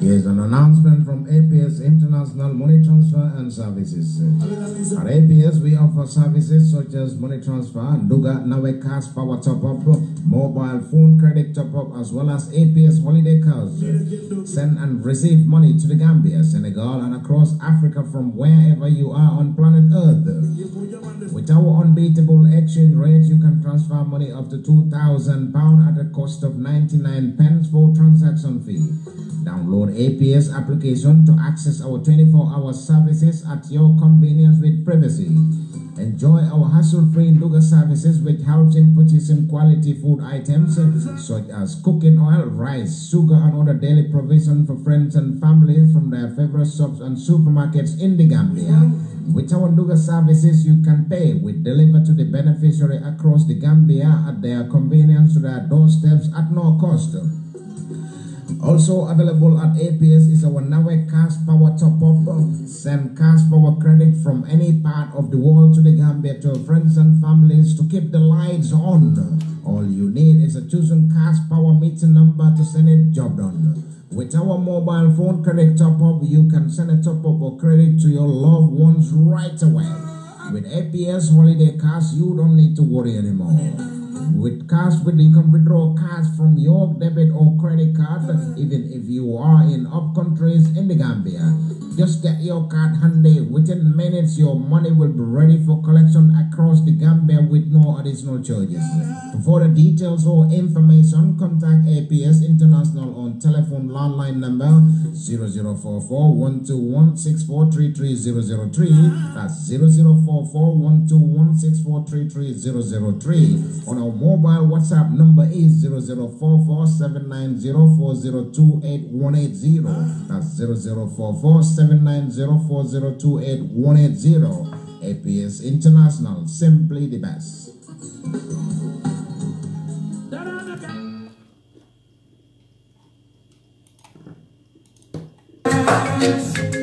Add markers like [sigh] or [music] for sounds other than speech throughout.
Here's an announcement from APS International Money Transfer and Services. At APS, we offer services such as money transfer, Duga NAWEC Cash Power Top Up, mobile phone credit top up, as well as APS holiday cards. Send and receive money to the Gambia, Senegal, and across Africa from wherever you are on planet Earth. With our unbeatable exchange rate, you can transfer money up to £2,000 at a cost of 99 pence for transaction fee. Download APS application to access our 24-hour services at your convenience with privacy. Enjoy our hassle-free Luga services which helps in purchasing quality food items such as cooking oil, rice, sugar and other daily provision for friends and families from their favorite shops and supermarkets in the Gambia. With our Luga services, you can pay with deliver to the beneficiary across the Gambia at their convenience to their doorsteps at no cost. Also available at APS is our NAWEC Cash Power Top Up. Send cash power credit from any part of the world to the Gambia to friends and families to keep the lights on. All you need is a chosen cash power meeting number to send it job done. With our mobile phone credit top up, you can send a top up or credit to your loved ones right away. With APS Holiday Cash, you don't need to worry anymore. With cash, with you can withdraw cash from your debit or credit card, mm. even if you are in up countries in the Gambia. Just get your card handy. Within minutes, your money will be ready for collection across the Gambia with no additional charges. For further details or information, contact APS International on telephone landline number 0044 121 003. That's 0044 121 On our mobile WhatsApp number is 0044 7904028 That's 0044 7904028 APS International, simply the best. My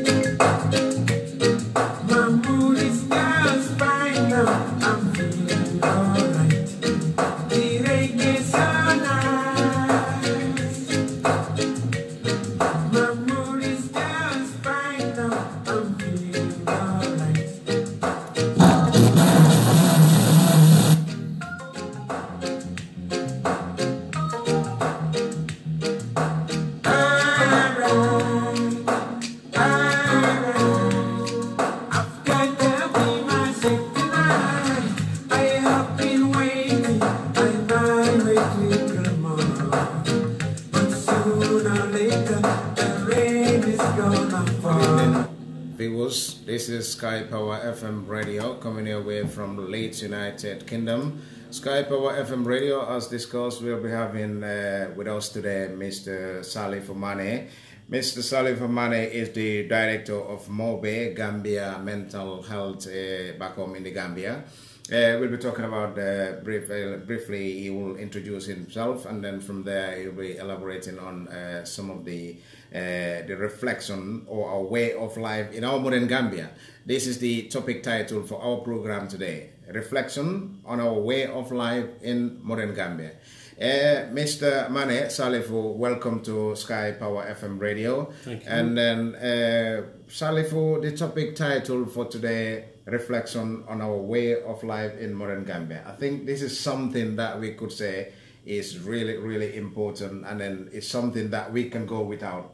Sky Power FM Radio coming your way from Leeds, United Kingdom. Sky Power FM Radio, as discussed, we'll be having uh, with us today Mr. Salifu Mane. Mr. Salifu Mane is the director of MOBE, Gambia Mental Health uh, back home in the Gambia. Uh, we'll be talking about uh, brief, uh, briefly. He will introduce himself, and then from there he'll be elaborating on uh, some of the uh, the reflection or our way of life in our modern Gambia. This is the topic title for our program today: reflection on our way of life in modern Gambia. Uh, Mr. Mane Salifu, welcome to Sky Power FM Radio. Thank you. And then, uh, Salifu, the topic title for today reflection on our way of life in modern Gambia. I think this is something that we could say is really, really important, and then it's something that we can go without.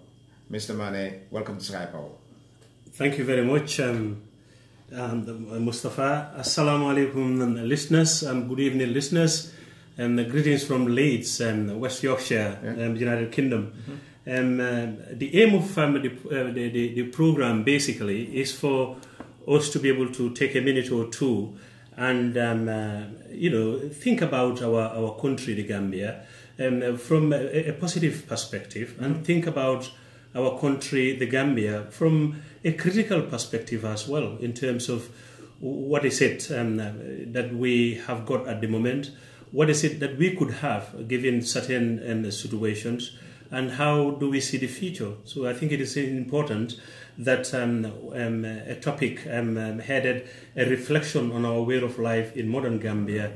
Mr. Mane, welcome to Sky Power. Thank you very much, um, um, Mustafa. Assalamu alaikum, um, listeners. Um, good evening, listeners. And um, greetings from Leeds, um, West Yorkshire, um, United Kingdom. Um, uh, the aim of um, the, uh, the, the, the program basically is for us to be able to take a minute or two and um, uh, you know think about our, our country, the Gambia, um, from a, a positive perspective, and think about our country, the Gambia, from a critical perspective as well, in terms of what is it um, that we have got at the moment, what is it that we could have given certain um, situations, and how do we see the future? So I think it is important that um, um, a topic um, um, headed a reflection on our way of life in modern Gambia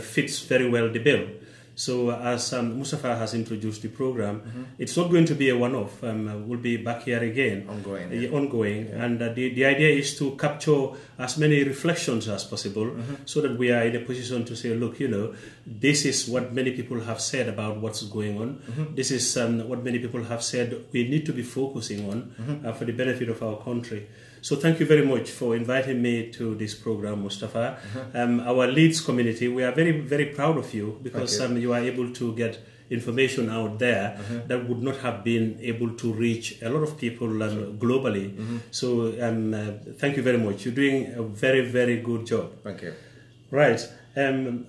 fits very well the bill. So as um, Mustafa has introduced the program, it's not going to be a one-off. Um, we'll be back here again, Ongoing, yeah. ongoing, and uh, the the idea is to capture as many reflections as possible, so that we are in a position to say, look, you know, this is what many people have said about what's going on. This is um, what many people have said we need to be focusing on uh, for the benefit of our country. So thank you very much for inviting me to this program, Mustafa. Um, our Leeds community, we are very, very proud of you because Thank um, you are able to get information out there that would not have been able to reach a lot of people um, globally. So um, uh, thank you very much. You're doing a very, very good job. Thank you. Right. Um,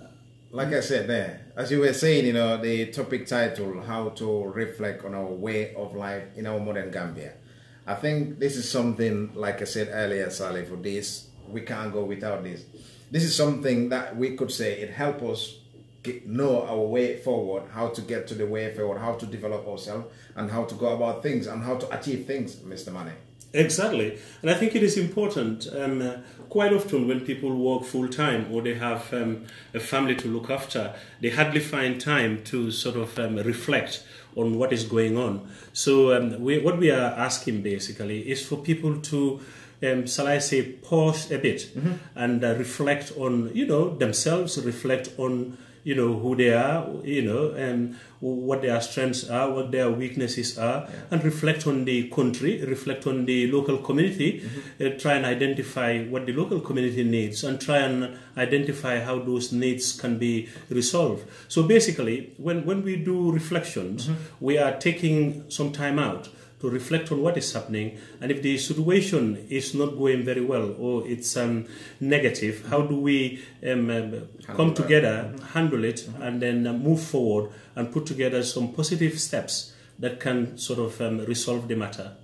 Like I said there, as you were saying, you know, the topic title, how to reflect on our way of life in our modern Gambia. I think this is something, like I said earlier, Sally, for this, we can't go without this. This is something that we could say it helps us get, know our way forward, how to get to the way forward, how to develop ourselves, and how to go about things, and how to achieve things, Mr. Mane. Exactly. And I think it is important. Um, quite often, when people work full time or they have um, a family to look after, they hardly find time to sort of um, reflect on what is going on. So, um, we, what we are asking basically is for people to. Um, shall I say, pause a bit and uh, reflect on, you know, themselves, reflect on, you know, who they are, you know, and what their strengths are, what their weaknesses are, and reflect on the country, reflect on the local community, uh, try and identify what the local community needs, and try and identify how those needs can be resolved. So basically, when, when we do reflections, we are taking some time out to reflect on what is happening and if the situation is not going very well or it's um, negative how do we um, um, come together handle it and then uh, move forward and put together some positive steps that can sort of um, resolve the matter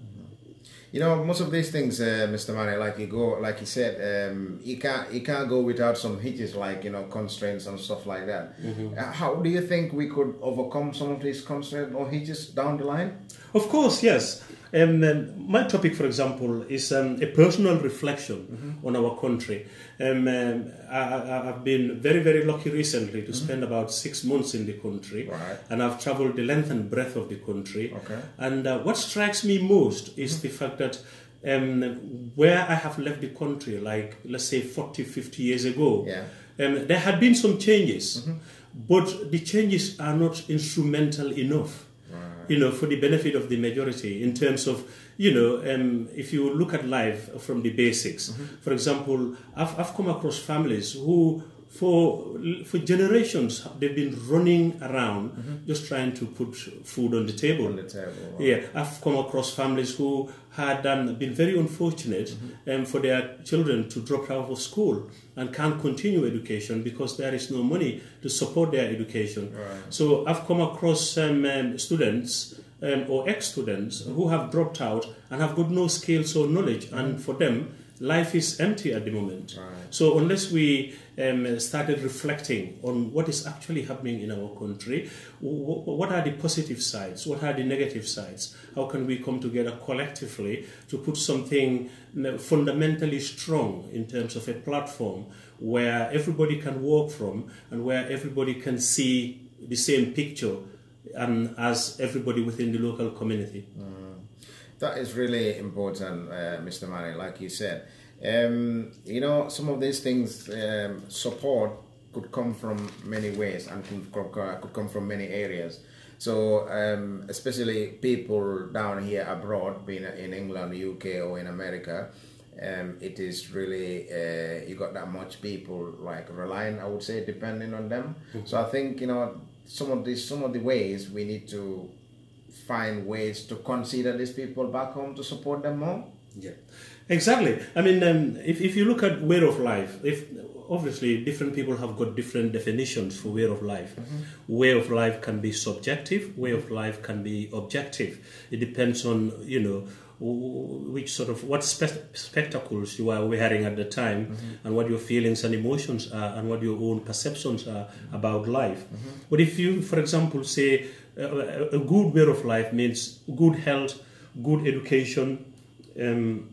You know, most of these things, uh, Mr. Mane, like you go, like you said, um, you can't you can't go without some hitches, like you know, constraints and stuff like that. Uh, how do you think we could overcome some of these constraints or hitches down the line? Of course, yes. Um, um, my topic, for example, is um, a personal reflection on our country. Um, um, I, I've been very, very lucky recently to spend about six months in the country, Right. and I've traveled the length and breadth of the country. Okay. And uh, what strikes me most is the fact that um, where I have left the country, like let's say 40, 50 years ago, Yeah. um, there had been some changes, but the changes are not instrumental enough you know, for the benefit of the majority in terms of, you know, um, if you look at life from the basics. For example, I've, I've come across families who, for for generations, they've been running around just trying to put food on the table. On the table, right. Yeah, I've come across families who had um, been very unfortunate um, for their children to drop out of school and can't continue education because there is no money to support their education. So I've come across um, um, students um, or ex-students who have dropped out and have got no skills or knowledge, and for them, life is empty at the moment. So unless we um, started reflecting on what is actually happening in our country, what are the positive sides, what are the negative sides, how can we come together collectively to put something fundamentally strong in terms of a platform where everybody can work from and where everybody can see the same picture and as everybody within the local community. That is really important, uh, Mr. Mane, like you said. Um, you know, some of these things, um, support could come from many ways and could, come from many areas. So, um, especially people down here abroad, being in England, UK, or in America, um, it is really uh, you got that much people like relying, I would say, depending on them. So I think you know some of these some of the ways we need to find ways to consider these people back home to support them more. Yeah, exactly. I mean, um, if, if you look at way of life, if obviously different people have got different definitions for way of life. Mm-hmm. Way of life can be subjective. Way of life can be objective. It depends on you know which sort of what spe- spectacles you are wearing at the time mm-hmm. and what your feelings and emotions are and what your own perceptions are mm-hmm. about life but if you for example say a a good way of life means good health good education um,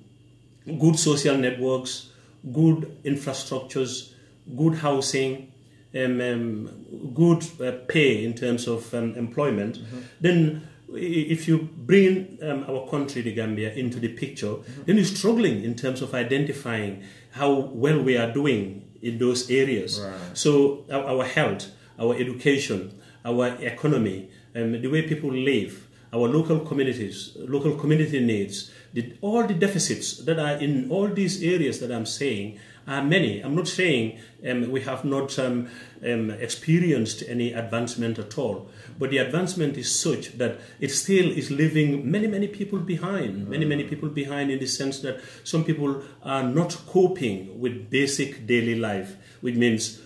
good social networks good infrastructures good housing um, um, good uh, pay in terms of um, employment, then if you bring um, our country, the Gambia, into the picture, then you're struggling in terms of identifying how well we are doing in those areas. So our, our health, our education, our economy, um, the way people live, our local communities, local community needs, the, all the deficits that are in all these areas that I'm saying are many. I'm not saying um, we have not um, um, experienced any advancement at all, but the advancement is such that it still is leaving many, many people behind. Many, many people behind in the sense that some people are not coping with basic daily life, which means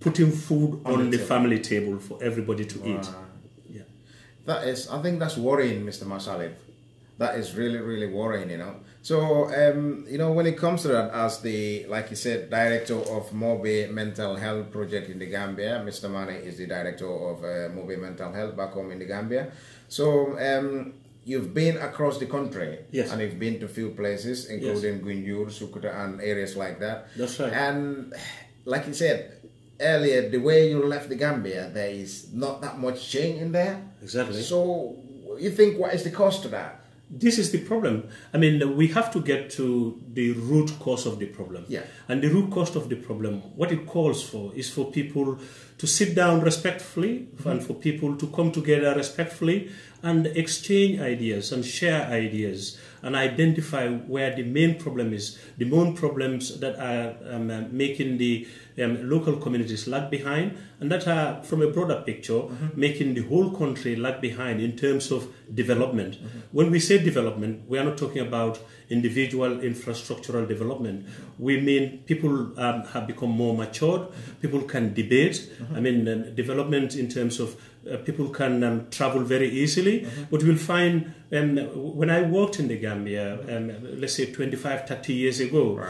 putting food on, the, family table for everybody to eat. That is, I think that's worrying, Mr. Masalib. That is really, really worrying, you know. So, um, you know, when it comes to that, as the, like you said, director of Mobe Mental Health Project in the Gambia, Mr. Mane is the director of uh, Mobe Mental Health back home in the Gambia. So, um, you've been across the country, Yes. and you've been to few places, including Gunjur, Sukuta, and areas like that. That's right. And like you said earlier, the way you left the Gambia, there is not that much change in there. Exactly. So you think what is the cost to that? This is the problem. I mean, we have to get to the root cause of the problem. Yeah. And the root cause of the problem, what it calls for is for people to sit down respectfully and for people to come together respectfully and exchange ideas and share ideas and identify where the main problem is, the main problems that are um, uh, making the um, local communities lag behind, and that are, from a broader picture, making the whole country lag behind in terms of development. When we say development, we are not talking about individual infrastructural development. We mean people um, have become more matured, people can debate. I mean, um, development in terms of uh, people can um, travel very easily, but you'll find um, when I worked in the Gambia, um, let's say 25, 30 years ago,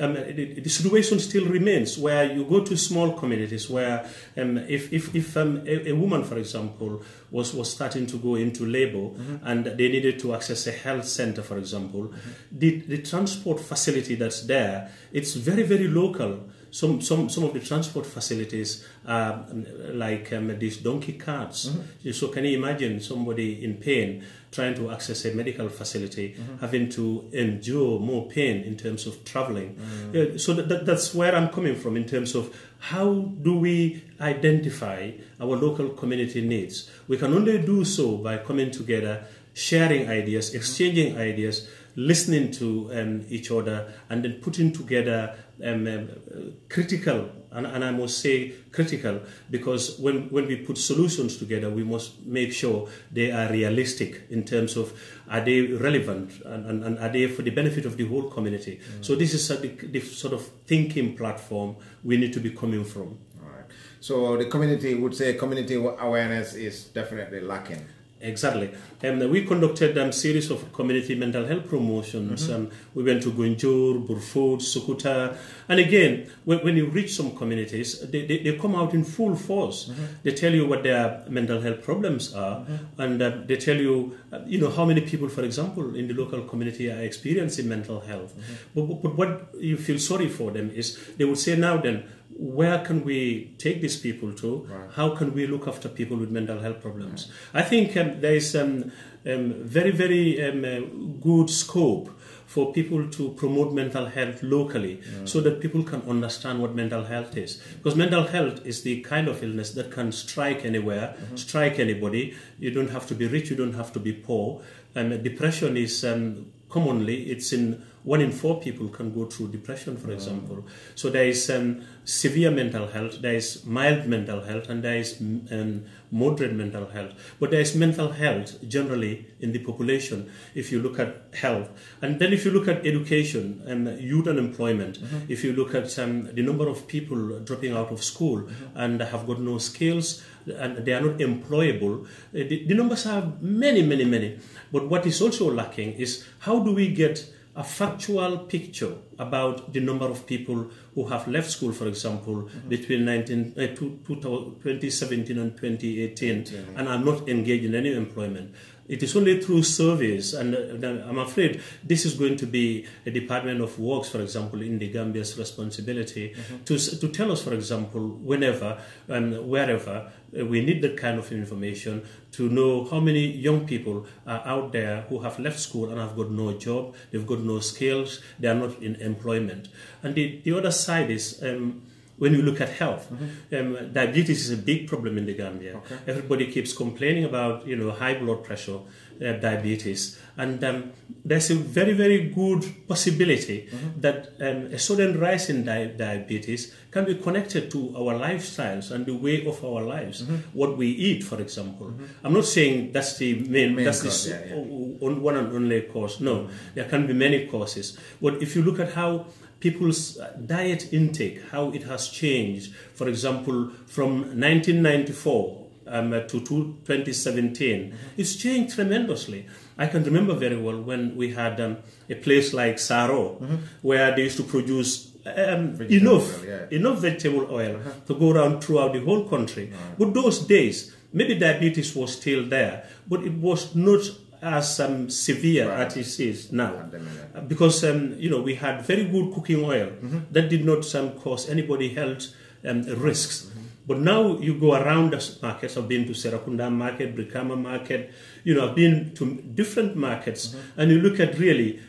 um, the, the situation still remains where you go to small communities where um, if, if, if um, a, a woman, for example, was, was starting to go into labor and they needed to access a health center, for example, the, the transport facility that's there, it's very, very local some, some, some of the transport facilities are um, like um, these donkey carts. So can you imagine somebody in pain trying to access a medical facility, having to endure more pain in terms of traveling? Yeah, so that, that, that's where I'm coming from in terms of how do we identify our local community needs? We can only do so by coming together, sharing ideas, exchanging ideas, listening to um, each other, and then putting together um, um, uh, critical, and, and I must say critical, because when, when we put solutions together, we must make sure they are realistic in terms of are they relevant and, and, and are they for the benefit of the whole community. So this is a, the, the sort of thinking platform we need to be coming from. All right. So the community would say community awareness is definitely lacking. Exactly. Um, we conducted a um, series of community mental health promotions. Um, we went to Gunjur, Brufut, Sukuta. And again, when, when you reach some communities, they, they, they come out in full force. They tell you what their mental health problems are. And uh, they tell you, uh, you know, how many people, for example, in the local community are experiencing mental health. But, but, but what you feel sorry for them is they would say, now then, where can we take these people to? How can we look after people with mental health problems? I think um, there is um, um, very, very um, uh, good scope for people to promote mental health locally so that people can understand what mental health is. Because mental health is the kind of illness that can strike anywhere, strike anybody. You don't have to be rich, you don't have to be poor. And depression is um, commonly, it's in one in four people can go through depression, for example. So there is um, severe mental health, there is mild mental health, and there is um, moderate mental health. But there is mental health generally in the population if you look at health. And then if you look at education and youth unemployment, if you look at um, the number of people dropping out of school and have got no skills, and they are not employable, uh, the, the numbers are many, many, many. But what is also lacking is how do we get a factual picture about the number of people who have left school, for example, between 19, uh, two, 2017 and 2018, and are not engaged in any employment. It is only through surveys, and uh, I'm afraid this is going to be a Department of Works, for example, in the Gambia's responsibility to, s- to tell us, for example, whenever and wherever uh, we need that kind of information to know how many young people are out there who have left school and have got no job, they've got no skills, they are not in employment. And the, the other side is um, when you look at health, um, diabetes is a big problem in the Gambia. Everybody keeps complaining about you know high blood pressure, uh, diabetes, and um, there's a very very good possibility that um, a sudden rise in di- diabetes can be connected to our lifestyles and the way of our lives, what we eat, for example. I'm not saying that's the main, Main that's the cause, s- yeah, yeah. one and only cause. No, there can be many causes. But if you look at how people's uh, diet intake, how it has changed, for example, from 1994 um, uh, to 2017, it's changed tremendously. I can remember very well when we had um, a place like Saro, where they used to produce um, enough oil, yeah. enough vegetable oil to go around throughout the whole country. But those days, maybe diabetes was still there, but it was not as some severe Right. is now. At the minute. Because um, you know we had very good cooking oil that did not um, cause anybody health um, risks. But now you go around the markets. I've been to Serrekunda market, Brikama market. You know, I've been to different markets, and you look at really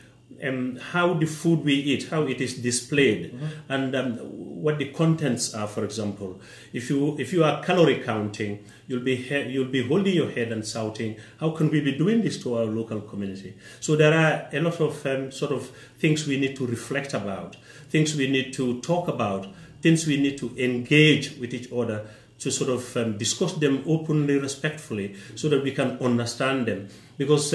um, how the food we eat, how it is displayed, and um, what the contents are. For example, if you if you are calorie counting, you'll be he- you'll be holding your head and shouting, "How can we be doing this to our local community?" So there are a lot of um, sort of things we need to reflect about, things we need to talk about, things we need to engage with each other to sort of um, discuss them openly, respectfully, so that we can understand them. Because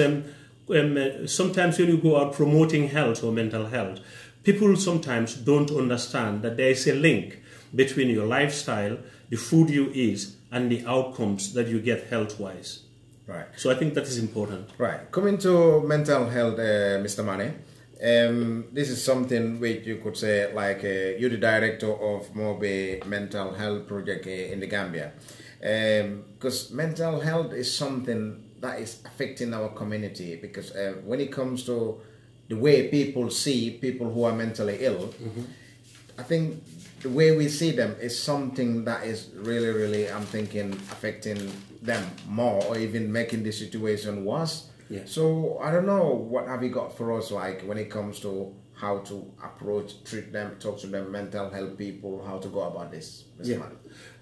um, um, uh, sometimes when you go out promoting health or mental health, people sometimes don't understand that there is a link between your lifestyle, the food you eat, and the outcomes that you get health wise. Right. So I think that is important. Right. Coming to mental health, uh, Mr. Mane, um, this is something which you could say, like, uh, you're the director of Mobe Mental Health Project uh, in the Gambia. Because mental health is something that is affecting our community. Because uh, when it comes to the way people see people who are mentally ill, I think the way we see them is something that is really, really, I'm thinking, affecting them more or even making the situation worse. Yeah. So I don't know what have you got for us like when it comes to how to approach, treat them, talk to them, mental health people, how to go about this, Mr.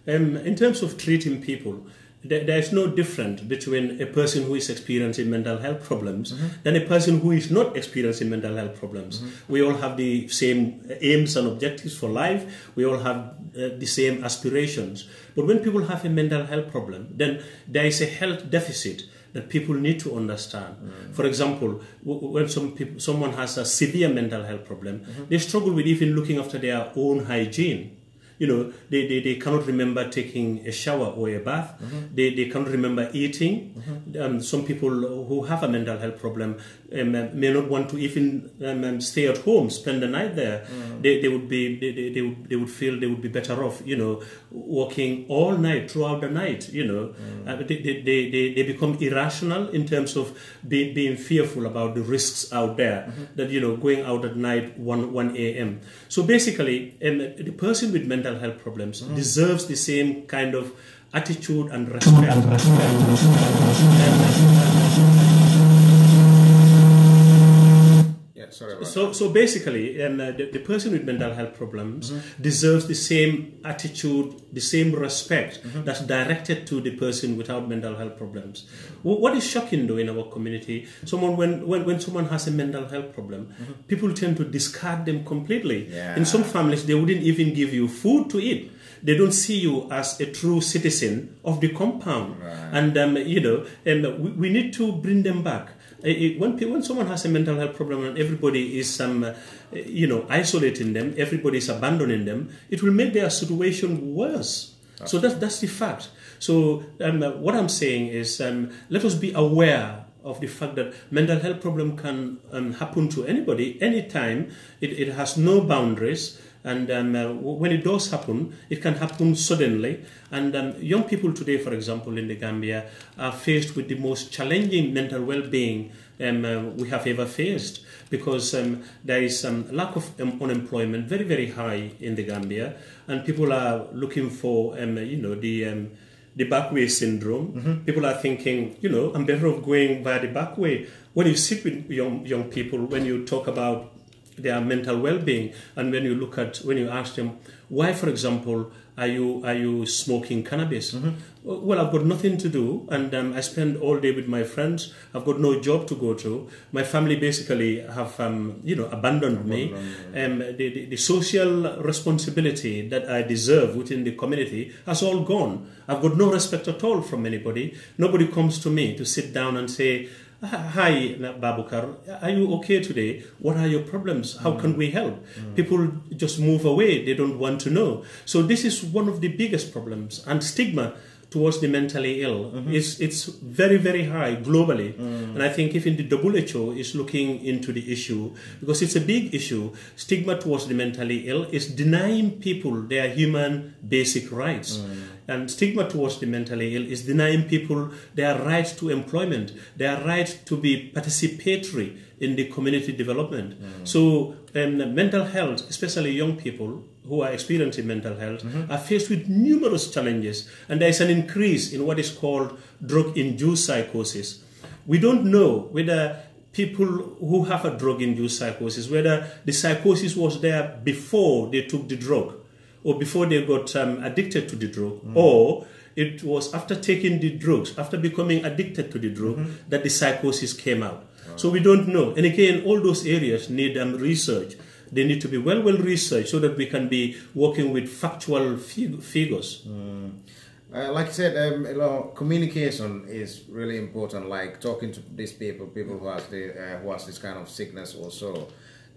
Yeah. Um, in terms of treating people, there, there is no difference between a person who is experiencing mental health problems mm-hmm. than a person who is not experiencing mental health problems. Mm-hmm. We all have the same aims and objectives for life. We all have uh, the same aspirations. But when people have a mental health problem, then there is a health deficit that people need to understand. Mm. For example, w- when some people, someone has a severe mental health problem, mm-hmm. they struggle with even looking after their own hygiene you know, they, they, they cannot remember taking a shower or a bath. They, they cannot remember eating. Um, some people who have a mental health problem um, uh, may not want to even um, um, stay at home, spend the night there. They, they would be they, they, they, would, they would feel they would be better off, you know, walking all night throughout the night. You know, uh, they, they, they, they, become irrational in terms of be, being fearful about the risks out there. That you know, going out at night one one a.m. So basically, um, the person with mental health problems deserves the same kind of attitude and respect. Uh, sorry So, so basically, um, uh, the, the person with mental health problems deserves the same attitude, the same respect that's directed to the person without mental health problems. Wh- What is shocking, though, in our community, someone when, when, when someone has a mental health problem, people tend to discard them completely. Yeah. In some families, they wouldn't even give you food to eat. They don't see you as a true citizen of the compound, Right. and um, you know, and we, we need to bring them back. It- when, when someone has a mental health problem and everybody is um, uh, you know isolating them everybody is abandoning them it will make their situation worse. So that's, that's the fact. So um, uh, what i'm saying is um, let us be aware of the fact that mental health problem can um, happen to anybody anytime. It, it has no boundaries And um, uh, when it does happen, it can happen suddenly. And um, young people today, for example, in the Gambia, are faced with the most challenging mental well-being um, uh, we have ever faced because um, there is um, lack of um, unemployment very very high in the Gambia, and people are looking for um, you know the um, the back way syndrome. People are thinking, you know, I'm better off going via the back way. When you sit with young young people, when you talk about their mental well-being, and when you look at when you ask them why, for example, are you are you smoking cannabis? Well, I've got nothing to do, and um, I spend all day with my friends. I've got no job to go to. My family basically have um, you know abandoned me. Um, the, the, the social responsibility that I deserve within the community has all gone. I've got no respect at all from anybody. Nobody comes to me to sit down and say. Hi, Babukar. Are you okay today? What are your problems? How can we help? People just move away. They don't want to know. So this is one of the biggest problems and stigma towards the mentally ill. Mm-hmm. It's it's very very high globally, mm. and I think even the WHO is looking into the issue because it's a big issue. Stigma towards the mentally ill is denying people their human basic rights. Mm. And stigma towards the mentally ill is denying people their right to employment, their right to be participatory in the community development. Mm. So, um, mental health, especially young people who are experiencing mental health, are faced with numerous challenges, and there is an increase in what is called drug-induced psychosis. We don't know whether people who have a drug-induced psychosis, whether the psychosis was there before they took the drug or before they got um, addicted to the drug, or it was after taking the drugs, after becoming addicted to the drug, that the psychosis came out. So we don't know. And again, all those areas need um, research. They need to be well, well researched so that we can be working with factual fig- figures. Uh, like I said, um, you know, communication is really important. Like talking to these people, people who has the uh, who has this kind of sickness also.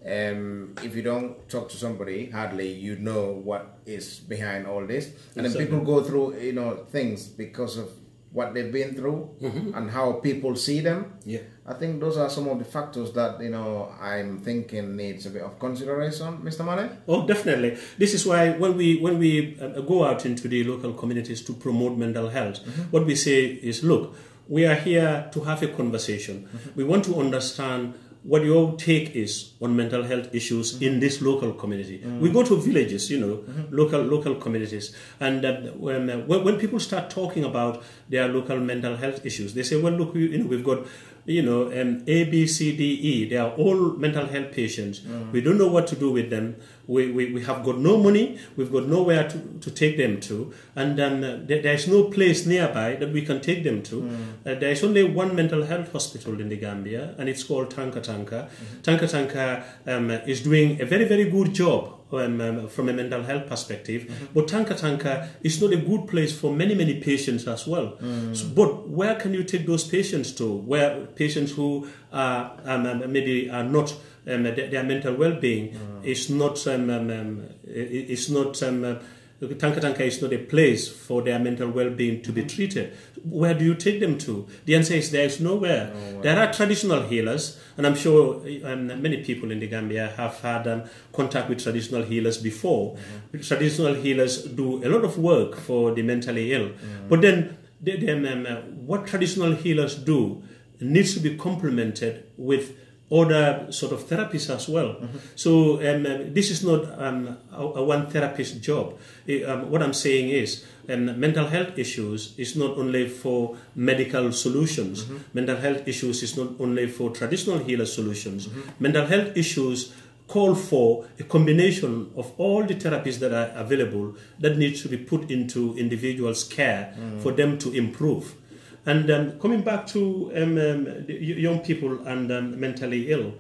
Um, if you don't talk to somebody, hardly you know what is behind all this, and then people go through you know things because of what they've been through mm-hmm. and how people see them. Yeah. I think those are some of the factors that you know I'm thinking needs a bit of consideration, Mr. Mane. Oh, definitely. This is why when we when we uh, go out into the local communities to promote mental health, mm-hmm. what we say is, look, we are here to have a conversation. Mm-hmm. We want to understand what your take is on mental health issues in this local community. We go to villages, you know, local local communities, and uh, when, uh, when when people start talking about their local mental health issues, they say, well, look, we, you know, we've got you know, um, A, B, C, D, E. They are all mental health patients. We don't know what to do with them. We, we, we have got no money. We've got nowhere to, to take them to. And um, there, there is no place nearby that we can take them to. Uh, there is only one mental health hospital in the Gambia, and it's called Tanka Tanka. Tanka Tanka um, is doing a very, very good job um, um, from a mental health perspective. But Tanka Tanka is not a good place for many, many patients as well. So, but where can you take those patients to? Where patients who are um, um, maybe are not um, their, their mental well-being is not um, um, um, i- i- is not. Um, uh, Tanka Tanka is not a place for their mental well-being to be treated. Where do you take them to? The answer is there is nowhere. There are traditional healers, and I'm sure um, many people in the Gambia have had um, contact with traditional healers before. Traditional healers do a lot of work for the mentally ill, but then, they, then um, uh, what traditional healers do needs to be complemented with other sort of therapies as well. So um, uh, this is not um, a, a one therapist job. Eh, um, what I'm saying is um, mental health issues is not only for medical solutions. Mental health issues is not only for traditional healer solutions. Mental health issues call for a combination of all the therapies that are available that needs to be put into individuals' care for them to improve. And um, coming back to um, um, young people and um, mentally ill,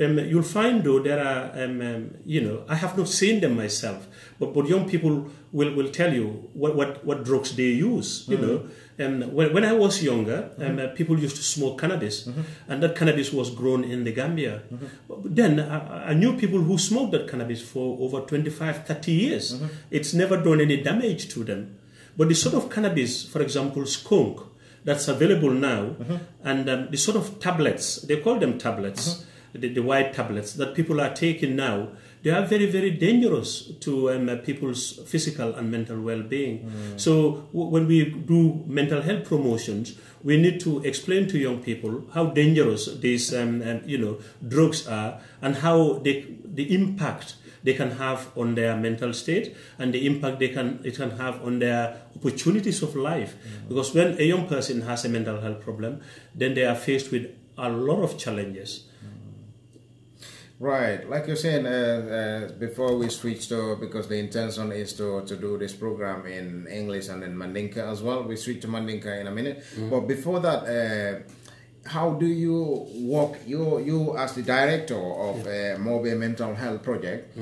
um, you'll find though there are, um, um, you know, I have not seen them myself, but, but young people will, will tell you what, what, what drugs they use, you know. Um, when, when I was younger, um, uh, people used to smoke cannabis, and that cannabis was grown in the Gambia. But then I, I knew people who smoked that cannabis for over 25, 30 years. It's never done any damage to them. But the sort of cannabis, for example, skunk, that's available now, and um, the sort of tablets, they call them tablets, the, the white tablets that people are taking now, they are very, very dangerous to um, uh, people's physical and mental well-being. So w- when we do mental health promotions, we need to explain to young people how dangerous these, um, um, you know, drugs are and how they, the impact they can have on their mental state and the impact they can it can have on their opportunities of life. Because when a young person has a mental health problem, then they are faced with a lot of challenges. Right, like you're saying, uh, uh, before we switch to, because the intention is to, to do this program in English and in Mandinka as well. We switch to Mandinka in a minute. But before that, uh, how do you work, you, you as the director of uh, Mobe Mental Health Project,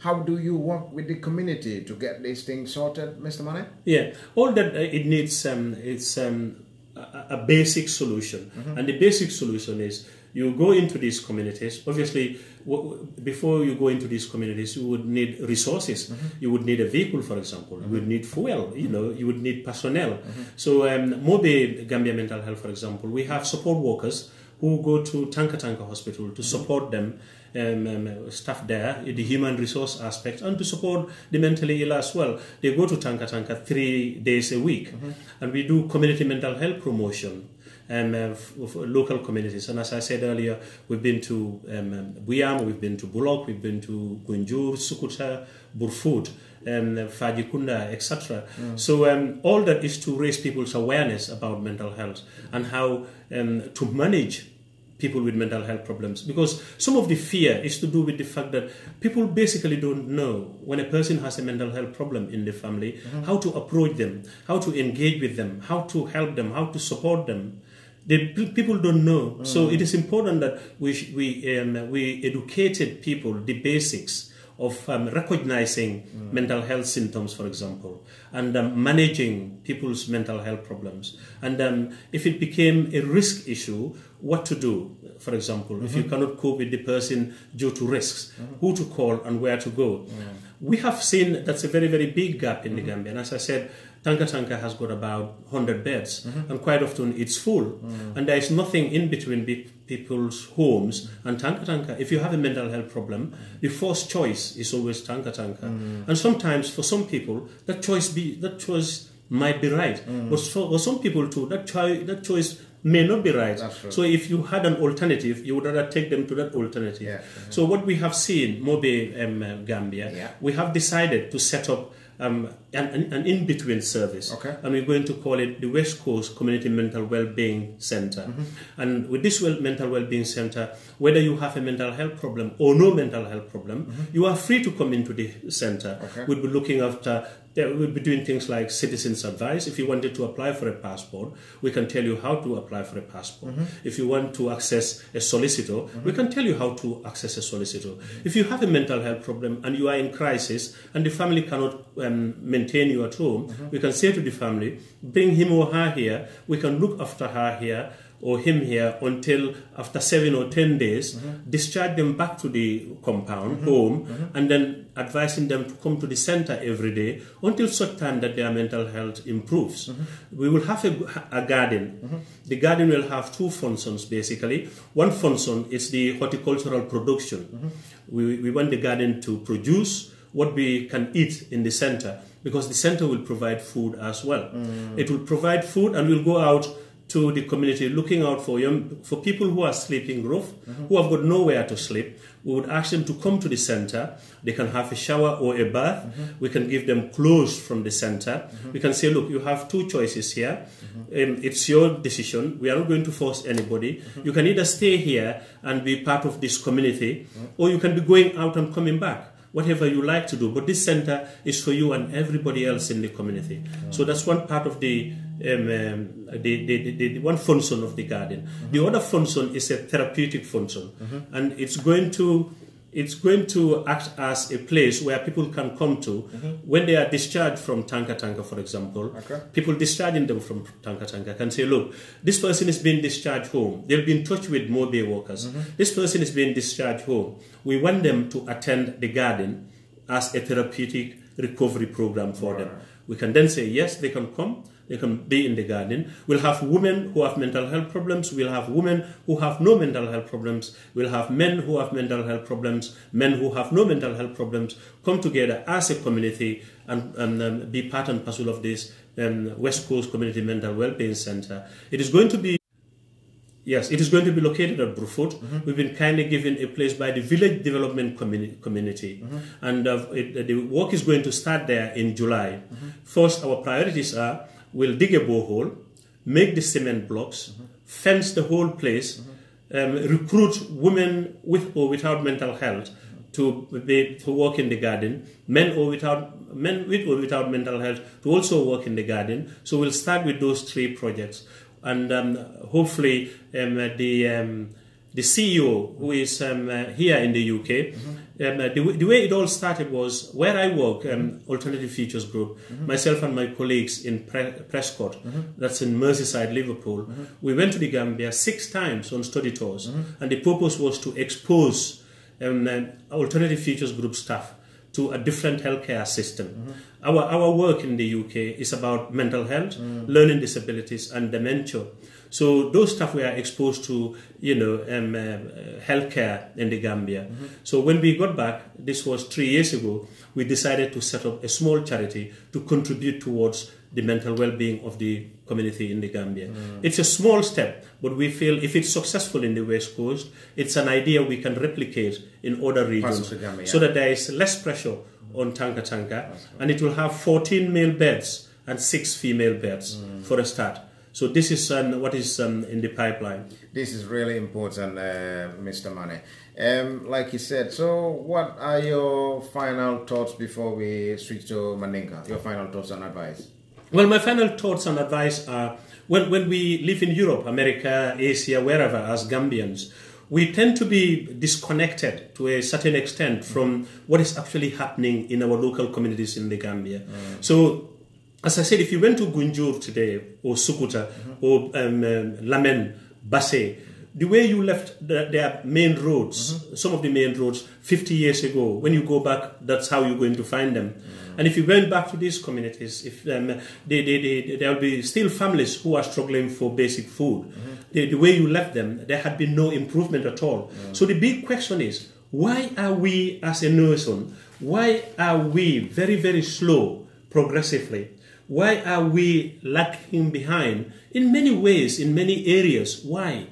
how do you work with the community to get these things sorted, Mr. Mane? Yeah, all that uh, it needs um, it's um, a, a basic solution, and the basic solution is you go into these communities. Obviously, w- w- before you go into these communities, you would need resources. You would need a vehicle, for example. You would need fuel. You know, you would need personnel. So, um, Mobe Gambia Mental Health, for example, we have support workers who go to Tanka Tanka Hospital to support them, um, um, staff there, the human resource aspect, and to support the mentally ill as well. They go to Tanka Tanka three days a week, and we do community mental health promotion. Um, uh, local communities, and as I said earlier, we've been to um, um, Buyam, we've been to Bulok, we've been to Gunjur, Sukuta, Brufut, um, Fajikunda, etc. So um, all that is to raise people's awareness about mental health and how um, to manage people with mental health problems. Because some of the fear is to do with the fact that people basically don't know when a person has a mental health problem in the family how to approach them how to engage with them how to help them how to support them the people don't know. So it is important that we sh- we um, we educated people the basics of um, recognizing mental health symptoms, for example, and um, managing people's mental health problems. And um, if it became a risk issue, what to do, for example, if you cannot cope with the person due to risks, who to call and where to go. We have seen that's a very, very big gap in the Gambia. And as I said, Tanka Tanka has got about 100 beds, mm-hmm. and quite often it's full. Mm. And there is nothing in between be- people's homes and Tanka Tanka. If you have a mental health problem, mm. the first choice is always Tanka Tanka. Mm. And sometimes for some people, that choice be that choice might be right, but for, for some people too, that choice that choice may not be right. So if you had an alternative, you would rather take them to that alternative. Yeah. So what we have seen, Mobe um, uh, Gambia, Yeah. we have decided to set up um, an, an, in-between service. Okay. And we're going to call it the West Coast Community Mental Wellbeing Center. Mm-hmm. And with this well, mental well-being center, whether you have a mental health problem or no mental health problem, you are free to come into the center. Mm-hmm. Okay. We'll be looking after yeah, we'll be doing things like citizens advice. If you wanted to apply for a passport, we can tell you how to apply for a passport. Mm-hmm. If you want to access a solicitor, we can tell you how to access a solicitor. If you have a mental health problem and you are in crisis and the family cannot um, maintain you at home, Mm-hmm. we can say to the family, bring him or her here. We can look after her here or him here until after seven or ten days, Mm-hmm. discharge them back to the compound, home, and then advising them to come to the center every day until such time that their mental health improves. Mm-hmm. We will have a, a garden. The garden will have two functions basically. One function is the horticultural production. Mm-hmm. We, we want the garden to produce what we can eat in the center because the center will provide food as well. Mm. It will provide food and we'll go out to the community looking out for young, for people who are sleeping rough, Mm-hmm. who have got nowhere to sleep. We would ask them to come to the center. They can have a shower or a bath. Mm-hmm. We can give them clothes from the center. We can say, look, you have two choices here. Mm-hmm. Um, it's your decision. We are not going to force anybody. Mm-hmm. You can either stay here and be part of this community, Mm-hmm. or you can be going out and coming back. Whatever you like to do, but this center is for you and everybody else in the community. So that's one part of the um, um, the, the, the, the one function of the garden. The other function is a therapeutic function, and it's going to it's going to act as a place where people can come to when they are discharged from Tanka Tanka, for example. Okay. People discharging them from Tanka Tanka can say, look, this person is being discharged home. They'll be in touch with mobile workers. This person is being discharged home. We want them to attend the garden as a therapeutic recovery program for them. We can then say, yes, they can come. They can be in the garden. We'll have women who have mental health problems. We'll have women who have no mental health problems. We'll have men who have mental health problems, men who have no mental health problems, come together as a community and, and um, be part and parcel of this um, West Coast Community Mental Wellbeing Center. It is going to be Yes, it is going to be located at Brufut. We've been kindly given a place by the Village Development Communi- Community, and uh, it, the work is going to start there in July. First, our priorities are: we'll dig a borehole, make the cement blocks, fence the whole place, um, recruit women with or without mental health to be, to work in the garden, men or without men with or without mental health to also work in the garden. So we'll start with those three projects, and um, hopefully um, the um, the CEO who is um, uh, here in the UK. Um, uh, the, the way it all started was where I work, um, Alternative Futures Group, myself and my colleagues in Pre- Prescot, that's in Merseyside, Liverpool. We went to the Gambia six times on study tours, and the purpose was to expose um, uh, Alternative Futures Group staff to a different healthcare system. Our, our work in the UK is about mental health, learning disabilities, and dementia. So those staff were exposed to, you know, um, uh, healthcare in the Gambia. So when we got back, this was three years ago, we decided to set up a small charity to contribute towards the mental well-being of the community in the Gambia. It's a small step, but we feel if it's successful in the West Coast, it's an idea we can replicate in other regions, Gambia, so that there is less pressure on Tanka Tanka, and it will have 14 male beds and six female beds for a start. So this is um, what is um, in the pipeline. This is really important, uh, Mr. Mane. Um, like you said, so what are your final thoughts before we switch to Mandinka? Your final thoughts and advice? Well, my final thoughts and advice are when, when we live in Europe, America, Asia, wherever, as Gambians, we tend to be disconnected to a certain extent from what is actually happening in our local communities in the Gambia. So, as I said, if you went to Gunjur today, or Sukuta, or um, um, Lamin, Basse, the way you left the, their main roads, some of the main roads 50 years ago, when you go back, that's how you're going to find them. And if you went back to these communities, if um, they, they, they, there will be still families who are struggling for basic food. The, the way you left them, there had been no improvement at all. So the big question is, why are we as a nation, why are we very, very slow progressively? Why are we lagging behind in many ways, in many areas? Why?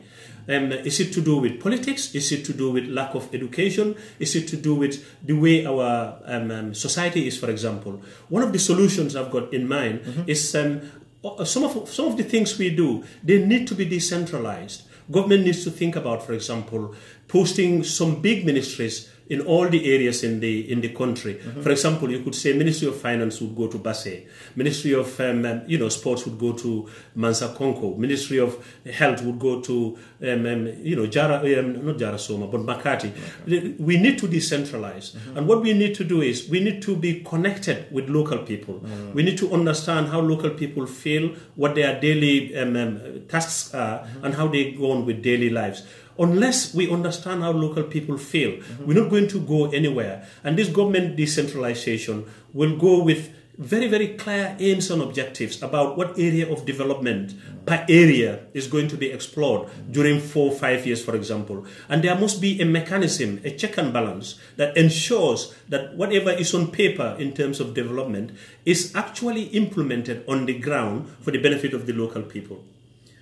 Um, is it to do with politics? Is it to do with lack of education? Is it to do with the way our um, um, society is, for example? One of the solutions I've got in mind is um, uh, some of some of the things we do. They need to be decentralized. Government needs to think about, for example, posting some big ministries in all the areas in the in the country. For example, you could say Ministry of Finance would go to Basse, Ministry of um, um, you know Sports would go to Mansa Konko, Ministry of Health would go to um, um, you know Jara um, not Jara Soma but Makati. We need to decentralize, and what we need to do is we need to be connected with local people. We need to understand how local people feel, what their daily um, um, tasks are, and how they go on with daily lives unless we understand how local people feel, mm-hmm. we're not going to go anywhere. And this government decentralization will go with very, very clear aims and objectives about what area of development mm-hmm. per area is going to be explored mm-hmm. during four, five years, for example. And there must be a mechanism, a check and balance that ensures that whatever is on paper in terms of development is actually implemented on the ground for the benefit of the local people.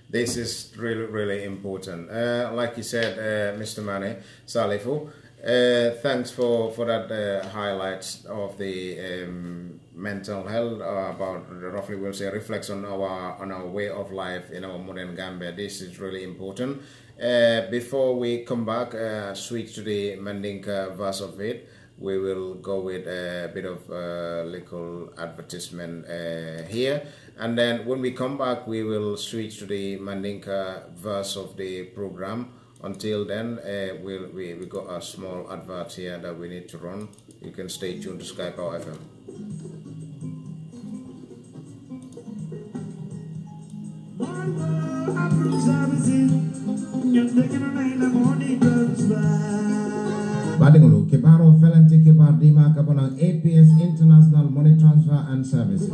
This is really, really important. Uh, like you said, uh, Mr. Mane Salifu, uh, thanks for, for that uh, highlights of the um, mental health uh, about roughly we'll say reflects on our on our way of life in our modern Gambia. This is really important. Uh, before we come back, switch to the Mandinka verse of it. We will go with a bit of uh, little advertisement uh, here, and then when we come back, we will switch to the Mandinka verse of the program. Until then, uh, we'll, we we got a small advert here that we need to run. You can stay tuned to Sky Power FM. Badingulu, Kibaro Felenti Kibar Dima Kabana APS International Money Transfer and Services.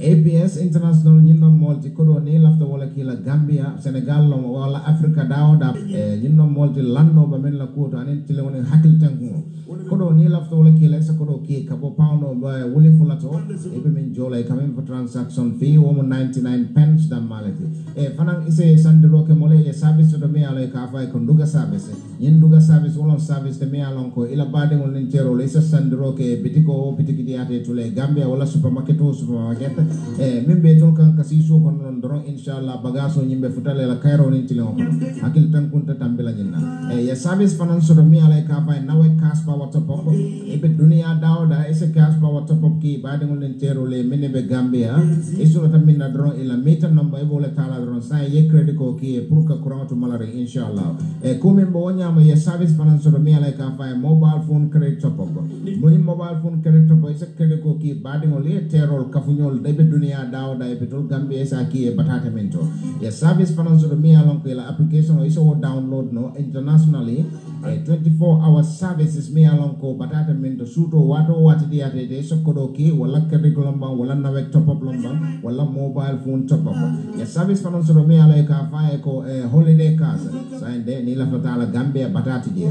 APS International molti koɗo ni lafta wala kila gambia sénégal lon walla afrique dawoda e eh, ñinnon molti lannoɓe men la kuuto anin tile woni hakkille tenkugo koɗo ni lafta wala kila esa koɗo ki kabo pawno wuli fulato eɓe min joola e kamen fo transaction fee womo 99 pence dammalete e eh, fanan ise sandiroke mole e eh, service to mi ala ka fay ko service ñin nduga service wolon service service me alon ko ila badengol nin tero le isa ke bitiko o bitiki diate to le gambia wala supermarket o supermarket. E min be ton kan kasi so kon non doron inshallah bagaso nyimbe futale la kairo nin tilo akil tan kunta tambila nyinna. E ya service fanan so mi ala ka fa na kas pa wata pop. E be dunia dawo da isa kas pa wata pop ki badengol nin tero le min be gambia. Isu ta min na doron ila meter number e wala tala doron sa ye credit ko ki pour ka courant to malare inshallah. E ko min bo nyama ya service fanan so mi ala ka fa mobile phone credit top ko. Moy mobile phone credit top e credit ko ki badingo le terol kafunyol debe dunia daw da e tol sa ki e batata mento. Ya service finance do mi alon ko la application o iso download no internationally right. 24 hour services me alon ko batata min to suto wato wati dia de de sokkodo ke wala curriculum ban wala nawe top up lomban wala mobile phone top up. Ya service fanon so me alay ka fa ko eh, holiday casa sa ende ni la fatala gambia batati dia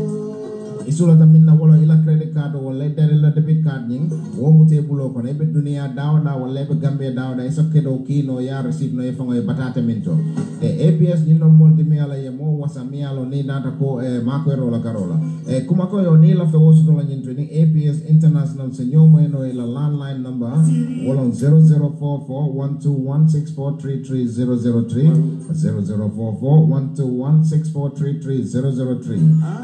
isula tamit na wala ila credit card wala dare la debit card ning wo mute bulo ko ne be dunia daw da wala be gambe daw da isa kedo ki no ya receive no yefango e batata minto. E APS ni no moldi mi ala ye mo wasa mi alo ni nata ko e mako la karola. E kuma ko yo ni la fe wosu to la to ni APS international se nyomo eno ila landline number wala 00441216433003 00441216433003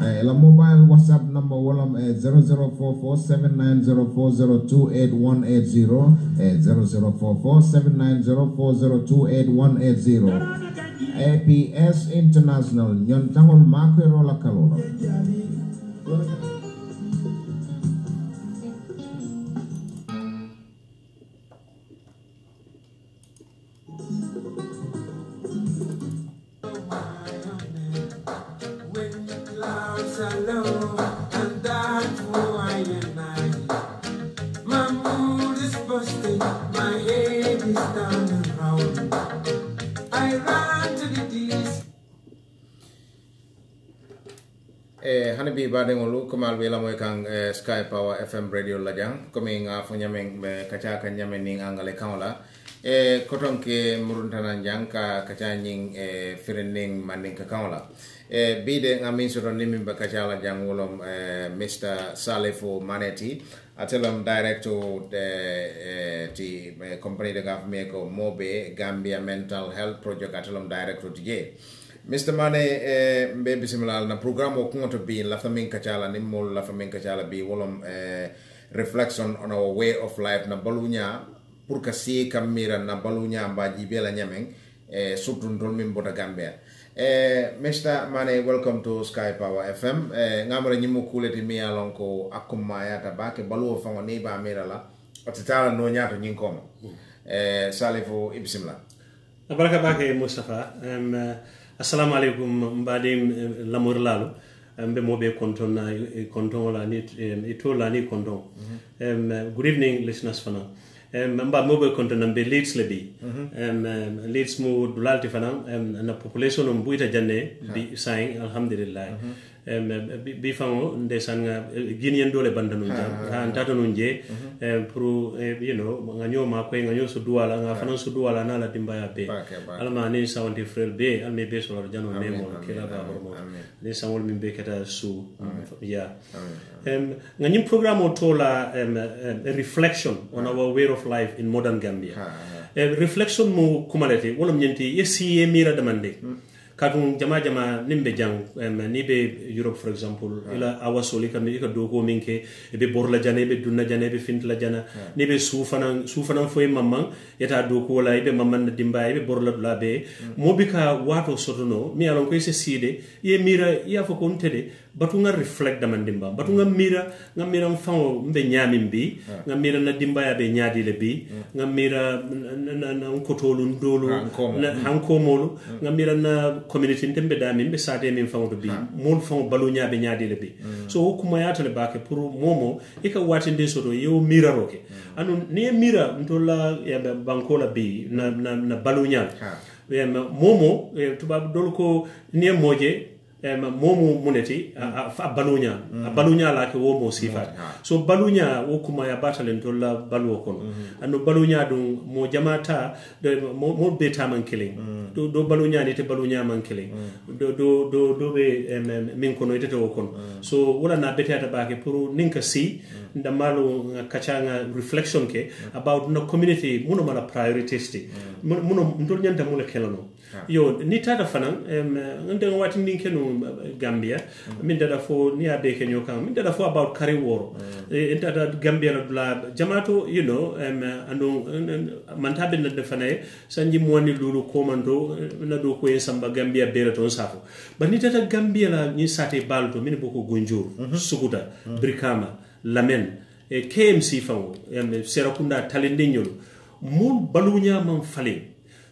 e la mobile wasa whatsapp number wolom e 00447904028180 e 00447904028180 APS International ñon tangol mako e rola kalola e hana bi badeŋolu komal be lamoy kaŋ eh, sky power fm radio la jaŋ komi ŋa fo ñameŋ kaca ka ñameŋ niŋ angale kaŋo la e koton ke muruntanan jaŋ ka kaca ñiŋ e firin niŋ mandin ka kaŋo la e bi de ŋa miŋ soto niŋ miŋ be kaca la jaŋ wolom eh, mr salifo maneti. Atelom director eh, eh, ti eh, company de gaf me ko mobe gambia mental health project atelom director ti je mr mane eh, mbe bisimilal na programme o be in lafa min kachala, ni mo lafa min kachala be bi wolom eh, reflection on our way of life na balunya, pour ka see na balunya mba jiibee la ñameŋ eh, surtout ntol min boda gambia. Eh, mr mane welcome to sky power fm eh, ni mo kule ti ye lon ko a kummayata baake baluwo balu niŋ i be a mira la ate taala nooñaato ñiŋ koma mm. eh, salifo i bisimila baraka baake mustapha um, uh, eh, assalamu aleykum mbaɗim uh, lamor laalo mbe moɓe konton na e konton wala ni e to la ni konton. Uh, good evening listeners fana mba moɓe konton mbe leads le bi. Um, leads mo dulalti fana. Na population o mbuyta janne bi sayin alhamdulillah. Bi, bi fango ndesan nga guinien dole banda nun jam ha ntata nun je pour you know nga ñoo ma koy nga ñoo su duwala nga fana su duwala na la dimbaya be alama ni sawanti frel be alme be so jano ne mo ke la ba hormo. ni sawol min be kata su. Ya. Nga ñim programme o tola reflection on our way of life in modern gambia. Eh, reflection mo kumalete wolom ñenti yesi mira demande katum jama jama nin be jang um, ni be europe for example ila awa soli kam ka dogo min ke be borla jana be dunna jana be fintla jana. Ni be sufana sufana foy mamman yata la i be mamman na dimba be borla dula be. Mo bi ka wato sotono mi alon ko se side ye mira ya fo tede batu nga reflect dama dimba batu nga mira nga mira mfango mbe nyami mbi nga mira na dimba ya be nyadi le bi nga mira na na, nkotolu ndolu na hankomolu nga mira na community ntembe dami mbe sate min fango bi mol fango balu nyabe nyadi le bi. So kuma ya tole bake puru momo ika wati ndi soto yo mira roke. Anu ne mira ntola ya bankola bi na na, na balu nyabe momo eh, tubabu dolu ko ni moje momu muneti a, a, a balunya. A balunya la ke wo mo sifat ha. so balunya wo kuma ya batalen to la baluwo kono. Ando balunya dum mo jamata mo, mo be taman killing. Do do balunya ni te balunya man killing. Do do do do be min kono ite to kono. So wala na bete ta bake pour ninka si ndamalu nga kacha nga reflection ke about no community muno mala priorities ti. Muno ndol mula kelano Ah. yo ni tata fana n dega waati nin ke nu gambia. Mm. Min dada fo ni ya be ke kan min dada fo about kari woro. Mm. Eh, n tata gambia la dula jamato you know ando manta be nadde fana ye sanji mowani lulu komanto na do ko yen samba gambia bele ton safo. Ba ni tata gambia la ñi sate baalu to min boko gonjuru mm-hmm. sukuta mm-hmm. brikama lamen eh, kmc fawo serakunda talendeñolu mun baluñaman falen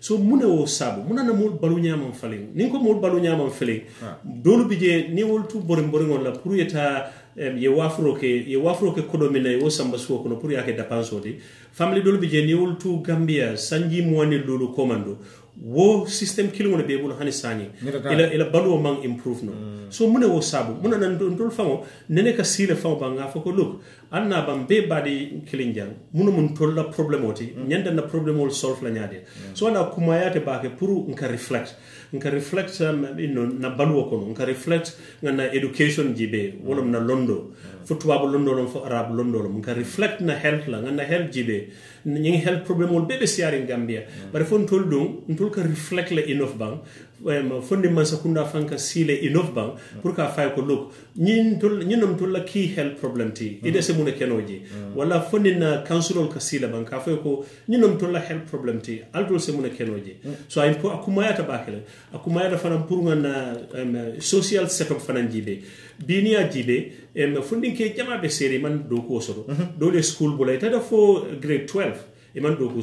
so mune wo sabu. Muna na moolu balu ñaaman faleŋ niŋ ko moolu balu ñaaman feleŋ ah. doolu bi je niŋ wolu tu boriŋ boriŋol la pour yeta ye waafuro ke ye waafuro ke kodo min na ye wo samba suo kono pour ye a ke dapanso ti famili doolu bi je niŋ wolu tu gambiya sanji muwani loolu komando. Wo système kiliŋo le be i bulu hani saañiŋ ila ila baluwo maŋ improve no. Mm. So mune wo sabu. Muna na ntolu faŋo nene ka sii le faŋo baŋ ŋa fo ko look an na ban be badi kilin jang. Munu mun tolla problem oti. Nyanda na problem ol solve la nyaade so na kumayate bake pour nka reflect. Nka reflect um, ino na baluwo kono nka reflect na education jibe. Wala na londo. Fo tubabu londo lon fo arab londo lon nka reflect na health la. Na health jibe. Ñi health problem ol bebe siari gambia. Bare fo ntol dum ntol ka reflect la enough bang um, fondi man sakunda fanka sile enough ban pour ka fay ko look. Ñin tol ñinom tol la key health problem ti. Ide se mun kenoji wala fonde na councilol ka sile ban ka fay ko ñinom tol la health problem ti. Altol se mun kenoji so ay po akuma ta bakele. Akuma ta fanam pour ngana um, social setup fanan jibe biniya jibe um, fondi ke jama be seri man do ko soto dole school bulay tada fo grade 12 iman do ku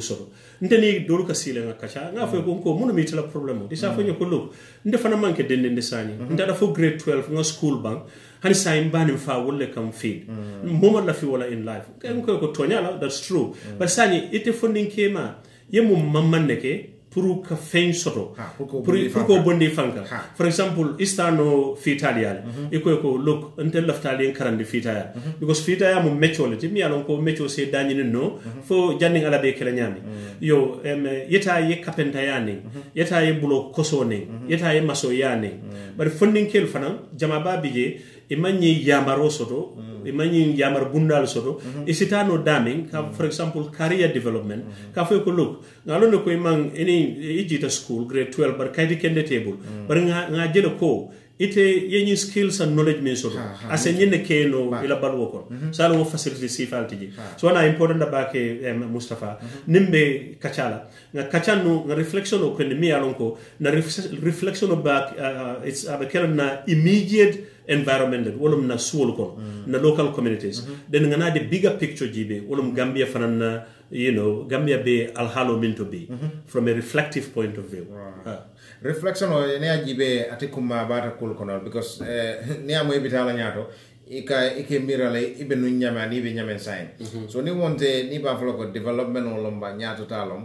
soto nteni dolu ka sile nga kacha. Nga fo ko ko mun mi tala problem di sa fo ko lu nte fana manke dende nde sani. Nda fo grade 12 nga school bank. Hani sa imbani fa wolle kam feed. Moma la fi wala in life. Ko ko tonya la that's true. But sani ite funding kema yemu mamman ne ke pour ka feŋ soto pour ko bondi fanka for example istano fiitaaliyale mm -hmm. i koy ko lok nte laftaaliyen karandi fiitaya mm -hmm. because fiitaya mu meccoo le ti miŋ ye a loŋ ko meccoo se daañinin no mm -hmm. fo janniŋ ala be kela ñaami yo um, yeta ye kapentaya niŋ yeta ye bulo kosoo niŋ yeta ye masoya niŋ bari fonniŋ keelu fanaŋ jamabaa bi je e manyi yamaro soto mm. imanyi yamar bundal soto e sitano daming ka for example career development. Ka fo ko look ngalo ne ko imang ini ijita school grade 12 bar kayti kende table. Bar nga nga jelo ko ite yeñi skills and knowledge min soto ase ñinne keno ila balwo ko sala wo facilité sifalti ji so wana important da bake em, mustafa. Nimbe kachala. Nga kachanu nga reflection o kende mi alon ko na ref- reflection o back uh, it's abakela na immediate environment wolum na suwol kono na local communities. Den nga na the bigger picture jibe wolum gambia fanan na you know gambia be alhalo min to be from a reflective point of view. Ah. Reflection o ne a jibe ate kumma bata kul kono because eh, [laughs] ne a moy bitala nyato ika ike mira le ibe nu nyama ani be nyamen sain so ni wonte ni ba folo ko development o lomba nyato talom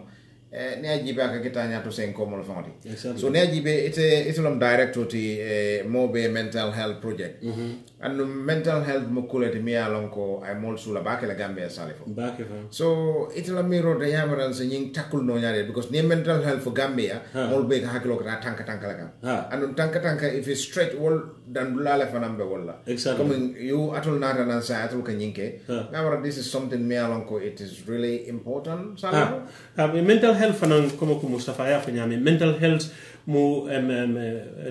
eh, ne a jibe aka kita nyato sen ko mol fonti Exactly. so ne a jibe ite ite lom director ti eh, mobe mental health project andu mental health mo kuleti mi ye a lon ko ay moolu suula baake la gambe sale fo. So ite la miro de yamaran se ñiŋ takkul no ñaade because ne mental health fo gambeya moolu be ka hakkilo kata tanka tanka la kaŋ andu um, tanka tanka if you stretch wol dandula le fanaŋ be wol la. Comme yo atul naata nan sa atul ka ñiŋ ke gamara this is something mi ye lon ko it is really important sale fo. Mental health fanaŋ comme ko mustapha ye a mental health mu um, um,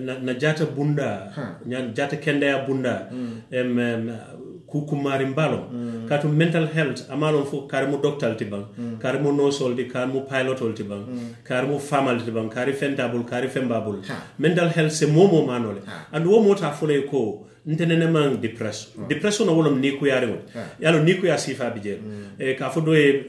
na, na jata bunda huh. na jata kendaya bunda mm. um, um, kukumari mbalo mm. katu mental health amalon fo karimo doctor ti ban mm. karimo nosol di karimo pilot ti ban mm. karimo famal ti ban kari fentabul kari fembabul ha. mental health se momo manole ha. and wo mota fole ko ntene man depression. Depression no wolom ni kuya rewo yalo ni kuya sifa bije. E ka fo do e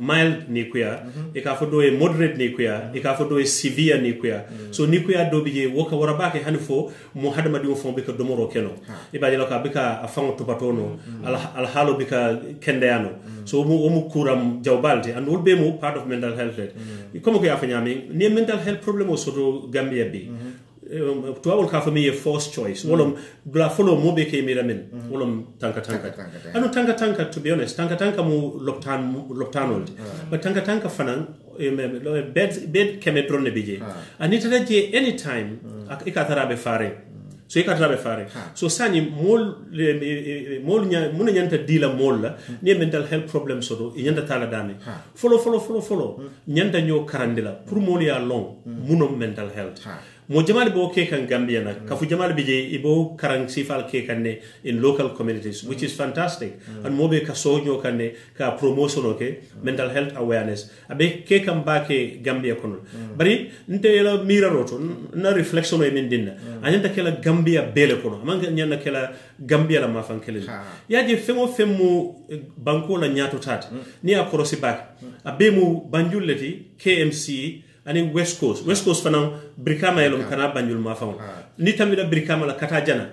mild ni kuya. E ka fo do e moderate ni kuya. E ka fo do e severe ni kuya. So ni kuya do bije woka wara bake hani fo mo hadama di fo be ka domoro keno. E ba jelo ka be ka afango to patono al al halo be ka kendeyano so mo mu kuram jawbalde and wol be mo part of mental health. Comme ko ya fanya mi ni mental health problem o so do gambia bi. Um, Eh, um, tuwawol ka kafa miye force choice. Mm. dula foloo fulo mubi ke mira min. Mm. wolom tanka tanka. Anu tanka tanka to be honest tanka tanka mu loptan loptanol di ba tanka tanka fanan eh, eh, bed bed keme dron bije. Be je anitata je anytime mm. ka tara be faare mm. so i ka tara be so sani mol mol nya mun ñanta dila mol la mm. ni mental health problem soto i e ñanta tala la follow follow follow follow. Mm. Folo ñanta ñoo karandila pour mol ya a long muno mental health mo jamal bo ke kan gambia na. Kafu je bije ibo karang sifal ke kan ne in local communities which is fantastic. And mobe ka kan ne ka promotion okay mental health awareness. Abe ke kan ba ke gambia kono bari nte la mira roto na reflection o min dinna anyanta kela gambia bele kono. Amanga nyana kela gambia la mafan kele yaje femo femo banko la nyato tata ni a korosi bak abe mu banjul leti KMC ani west coast. West coast fana brikama yelom kana banjul ma faŋo ni tamila birikama la kata jana.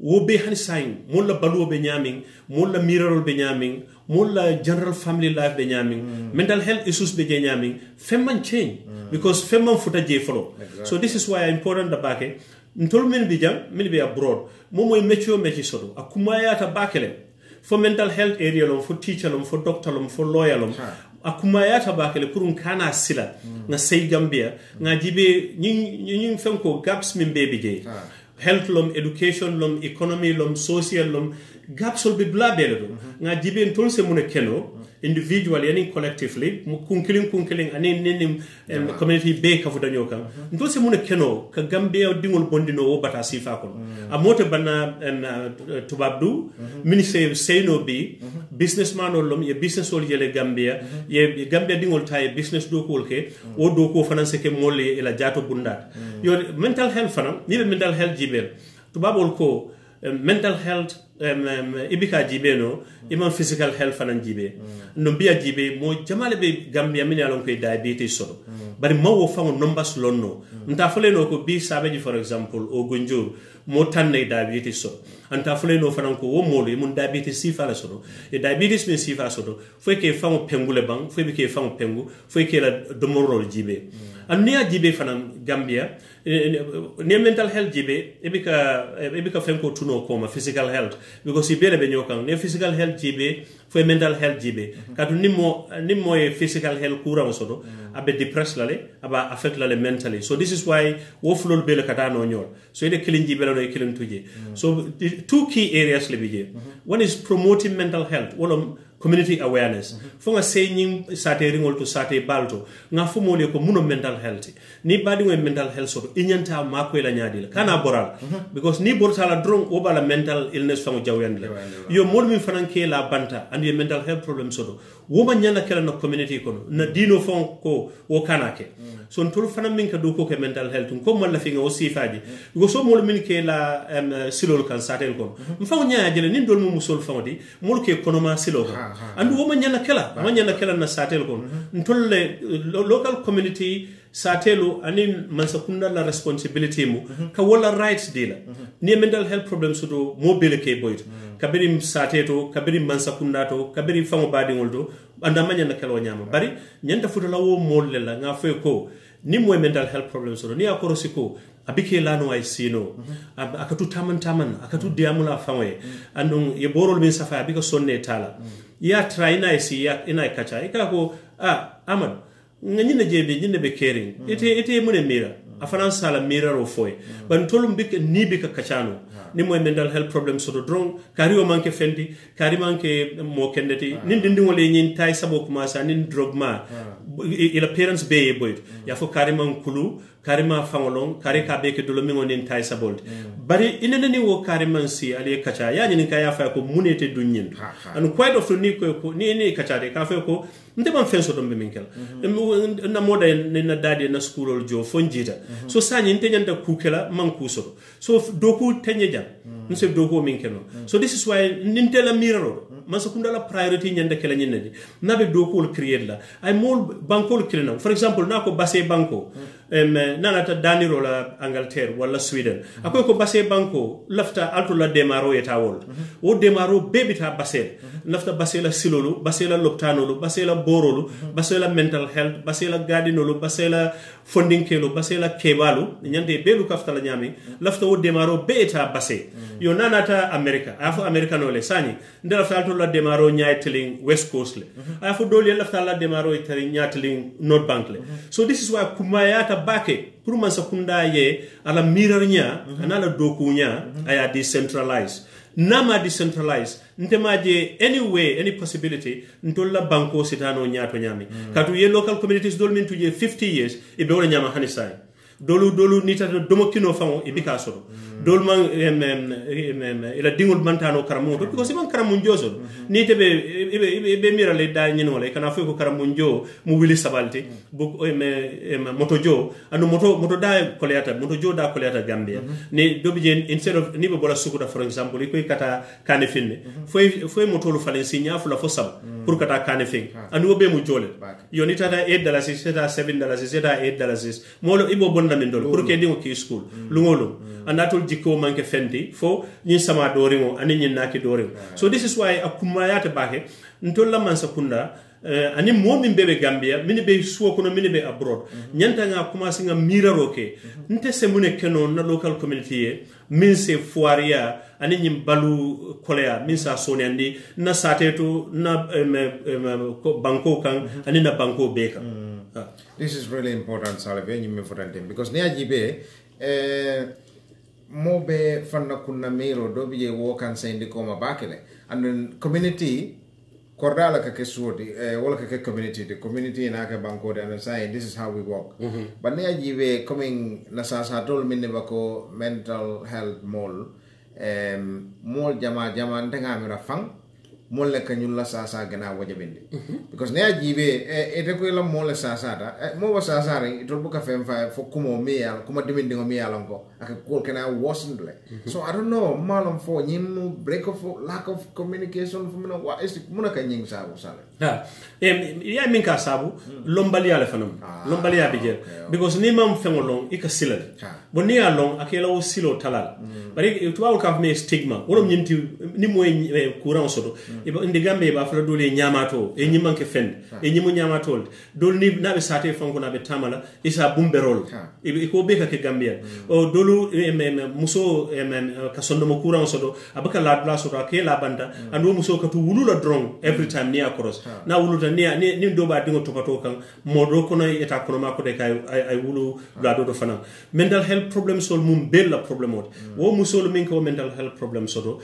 Wo be hani sayin moolu la baluwo be ñaamiŋ moolu la miirarol be ñaamiŋ moolu la general family life be ñaamiŋ mental health issues be je ñaamiŋ femman change. Mm. because femman futa je folo so this is why important da baake ntol min bi jam min be abroad. Mo moy métier o sodo. Akuma a bakele. For mental health area lom for teacher lom fo doctor lom fo lawyer lom a kumayata bakale kurun kana sila. Nga sey gambia. Nga jibe ñing ñing fen ko gaps min be je health lom education lom economy lom social lom gaps ol be bla bele do. Nga jibe ton se mun keno individually yani collectively kunkiling kunkiling ani nenim em, community be ka kan mm -hmm. si mun keno ka gambia dingol bondino wo bata sifa ko a mote banna uh, tubabdu ministre seyno bi businessman ol lom ye business ol yele gambia ye ye gambia dingol ta ye business do ko ke o do ko fanan se ke molle ila jato bundat yo mental health fana ni be mental health jibel. Tubabol ko um, mental health um, um, ibika jibe no? Iman physical health fanan jibe. No biya jibe mo jamale be gambia min alon koy diabetes soto bari ma wo fango numbers lonno nta fole no ko bi sabeji for example o gonjor mo tanne diabetes soto anta fole no fanan ko wo molo mun diabetes sifa la soto e diabetes min sifa soto fo ke fango pengule bang fo be ke fango pengu fo ke la domorol jibe. An niya jibe fanan gambia ni mental health jibe ebika ebika fenko tuno koma physical health. Because ibele be nyokan ne physical health jibe fo mental health jibe. Katu nimo nimo e physical health kura soto abe depressed lale aba affect lale mentally. So this is why wo flol bele kata no nyol. So ide kilin jibe la no kilin tuje. So the two key areas le bije. One is promoting mental health. Wolom community awareness. Fo nga sey ñing sate ringol to sate balto. Nga fo mo le ko muno mental health. Ni badi ngoy mental health so inyanta ma ko la nyaadi la kana boral. Because ni borta la drong o bala mental illness fa mo jawyande la yo mo min fanan ke la banta. And ye mental health problem so do wo ma nyana kala no community kono. Na dino fon ko wo kana ke. So ntol fanan min ka do ko ke mental health. Ko malla fi nga o sifaji because so mo min ke la um, silol kan sate ko mfa nyaa jele ni dol mo musol fa di mo ke kono ma silol andu wo ma ñana kela ma ñana kela na satel kon ntolle lo- local community satelu anin mansakunda la responsibility mu ka wala rights dila ni mental health problems do mo bele ke boyto kabiri sateto kabiri mansakunda to kabiri fango badingol to anda ma ñana kela o ñama bari ñanta futala wo molle la nga fe ko ni moy mental health problems do ni akorosi ko abike lano ay sino akatu taman taman akatu diamula fangoye andun ye borol min safa abika sonne tala ya tra ina si ya ina kacha ika ko ah amad ngani nyina jebe nyina be caring. Ite ite mune mira. Afana sala mira ro foy ban tolum bik ni bika kachano. Ni moy mental health problem so do drong kari o manke fendi kari manke mo kendeti nin dindi wole nyin tay sabo kuma sa nin drug ma. Ila parents be boy ya fo kari man kulu karima faŋolon kare ka mm. be ke dolo miŋo niŋ tayi sabolti mm. bari inene nenani wo karimaŋ si ali ye kaca ye a ñiniŋ ka ye a faya ko muŋ ne ite duŋ ñiŋ ani quite often ni ko ko ni ni kacate ka fay ko nte maŋ feŋ soto mbe miŋ ke la mm-hmm. na moda ye na daadi na sukuulolu jo fo n jiita mm-hmm. so saañiŋ nte ñanta kuu ke la maŋ kuu soto so dooku te ñe nse doko min keno. So this is why nintela miraro man sakunda la priority nyanda kala nyinde nabe doko create la. Ay mol banko create for example nako base banko. Em nanata daniro la angleterre wala sweden. Akoy ko base banko lafta alto la demaro eta wol. O demaro bebita base lafta base la silolu base la loptanolu base la borolu base la mental health base la gadinolu base la funding kelo base la kebalu. Nyande belu kafta la nyami lafta o demaro be eta base yo nanata america. Afo fo americano le sani nde lafta alto la demaro nyaateling west coast le. Afo doli lafta la demaro itari nyaateling north bank le. So this is why kumayata bake pour man sa kunda ye ala mirar nya ana la doku nya aya decentralize. Nama decentralize. Ntema je any way any possibility ntolla banko sitano nyato nyami. Katu ye local communities dol min tuje 50 years e be wala nyama hani sai dolu dolu ni tata domo kino fango e man em, man ila dingol mantano karamo to because man karamo joso ni tebe be be mira le da nyen wala. Kana fo ko karamo jo mu wili sabalti. Bu em, em, moto jo anu moto moto da koleata moto jo da koleata gambia. Ni dobi jen instead of ni be bola sukuda for example ko kata kane finne foy foy moto lu falen sinya fula fo sab pour kata kane fin anu be mu jole. Yoni tata 8 dollars seta 7 dollars seta 8 dollars molo ibo bonna min dol pour ke dingo ki school. Lungolo anatol jikko manke fenti fo ñiŋ sama dooriŋo aniŋ ñiŋ naaki dooriŋo so this is why a kummayaate baake ntolla mansa kunda uh, ani moo miŋ be be gambiya minnu be suo kono minnu be abroad mm-hmm. ñanta mm -hmm. ŋa commencé ŋa miiraroo ke mm -hmm. nte se mu ne kenoo na local community ye miŋ se foiriya ani ñiŋ balu koleya miŋ se a sooniyandi na saatee to na um, bankoo kaŋ mm -hmm. ani na bankoo bee kaŋ mm. Mm-hmm. ah. this is really important salibe ñiŋ miŋ fotanteŋ because niŋ a jiibee eh, mo be fanna kunna miro do bi wo kan sendi ko ma bakele. And community kordala ka ke suodi eh, wala ka ke community the community na ka banko de and say this is how we work. But near Jibe coming na sa sa tol minne bako mental health mall um, mall jama jama ntenga mira fang moolu le ka ñun la saasaa waja wajabindi because ne ajibe e jiibee ite ko la moolu le wa moo wo rek itolu buka feŋ fa fo kumoo mi ye a loŋ kuma dimindiŋo miŋ ye a loŋ ko a ka kuolu kana le so i don't know maa loŋ fo ñim break of lack of communication fo muŋ na wa mun na ka ñiŋ saabu sa le ha. Eh, eh, ya min ka sabu lombaliya le fana ah, lombaliya bi jɛ because n'i ma fɛn o lɔn i ka sila de. Bon n'i y'a lɔn a kɛla o sila o tala la mm. bari eh, tubabu k'a fɔ min ye stigma o de ɲin ni mɔgɔ ye kuran sɔrɔ ndiga bɛ yen i b'a fɔla dɔw ye ɲamatɔ e ɲi man kɛ fɛn de. E ɲi mu ɲamatɔ de dɔw ni n'a bɛ saate fɛn kɔnɔ a bɛ taama la i sa bun bɛrɛ o la i ko bɛ ka kɛ gambiya ɔ dɔw muso ka sɔndɔmɔ kuran sɔrɔ a bɛ ka ladula sɔrɔ a k'e labanta mm. ani o muso ka t'u wulu la dɔrɔn every time n'i y'a kɔrɔsi na wuluta nin do b'a diŋo topato kaŋ moo do kono eta konoma kote ka ay wulu ah. dula do do fanaŋ mental health problems ol mum bel la problème ote mm. wo musolu miŋ ke wo mental health problem soto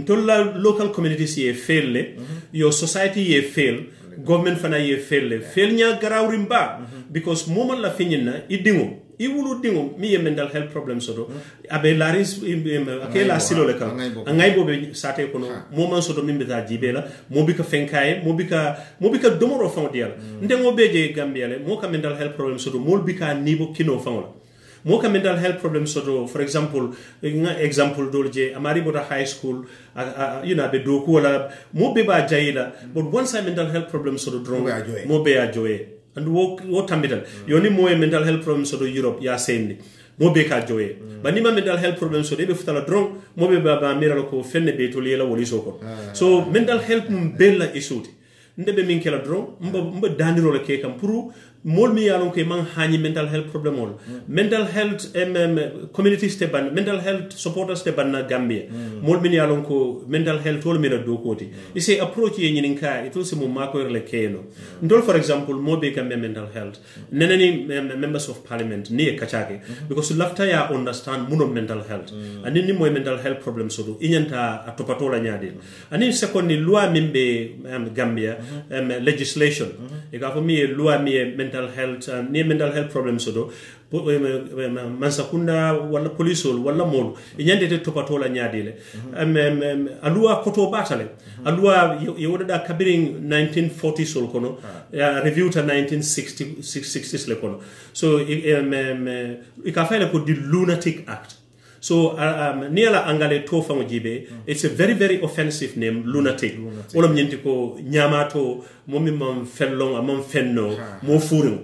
ntol la local communities ye fail le mm-hmm. yo society ye fail government fana ye fail le fail ña garawrimba mm-hmm. because momal la fiñin na i diŋo i wulu diŋo miŋ ye mental health problem soto. A be laris a ke la silo le kaŋ a ŋayibo be saate kono. Moo maŋ soto miŋ be taa jiibee la. Moo bi ka fenkaa ye moo bi ka moo bi ka domoroo faŋo diya la. Hmm. Nteŋo bee je gambiya le moo ka mental health problem soto moolu bi ka a niibo kinoo faŋo la. Moo ka mental health problem soto for example nga example doolu je amari maari high school a, you know, a be dookuwo la moo be be a jayi but once a mental health problem soto doroŋ moo be ye a joye. And wo wo tambital yoni mo e mental health problem soto europe ya sendi. Mo be ka joye ba ni ma mental health problem soto be futala dron mo be ba ba mira ko fenne be to lela woli soko. So mental health mum bella isuti. Ndebe min kela dron mba mba daniro le ke kam pour moolu miŋ ye a loŋ ko i maŋ haañi mental health problemolu mental health mm, communities te banna mental health supporters te banna gambia. Mm. moolu miŋ ye ko mental health wolu miŋ na dookoo ti. I se approach ye ñininkaa itolu si mu maakoyiri le kee no. Ntolu for example moo bee ka mental health. Nene ni members of parliament niŋ ye kaccaa ke. Mm-hmm. Because lafita ye understand muno mental health. Mm. aniŋ niŋ moye mental health problem soto i ñanta a topatoo la ñaadin mm-hmm. aniŋ sekondi loi miŋ um, gambia um, legislation. I ka fo miŋ e loi miŋ ye mental health uh, ni mental health problems odo mansakunda walla polisol walla moolu e mm-hmm. ñandete topatola la ñaadile mm-hmm. um, um, um, aluwa koto bata le mm-hmm. aluwa ye woɗaɗa kabirin 1940 sol kono. Ah. Review ta 1960 le kono. So i uh, ka fayle ko di lunatic act so uh, um, ni ala angale to fango jibe it's a very very offensive name lunatic. Wala nyenti ko nyamato momi mam a amam fenno mo furu.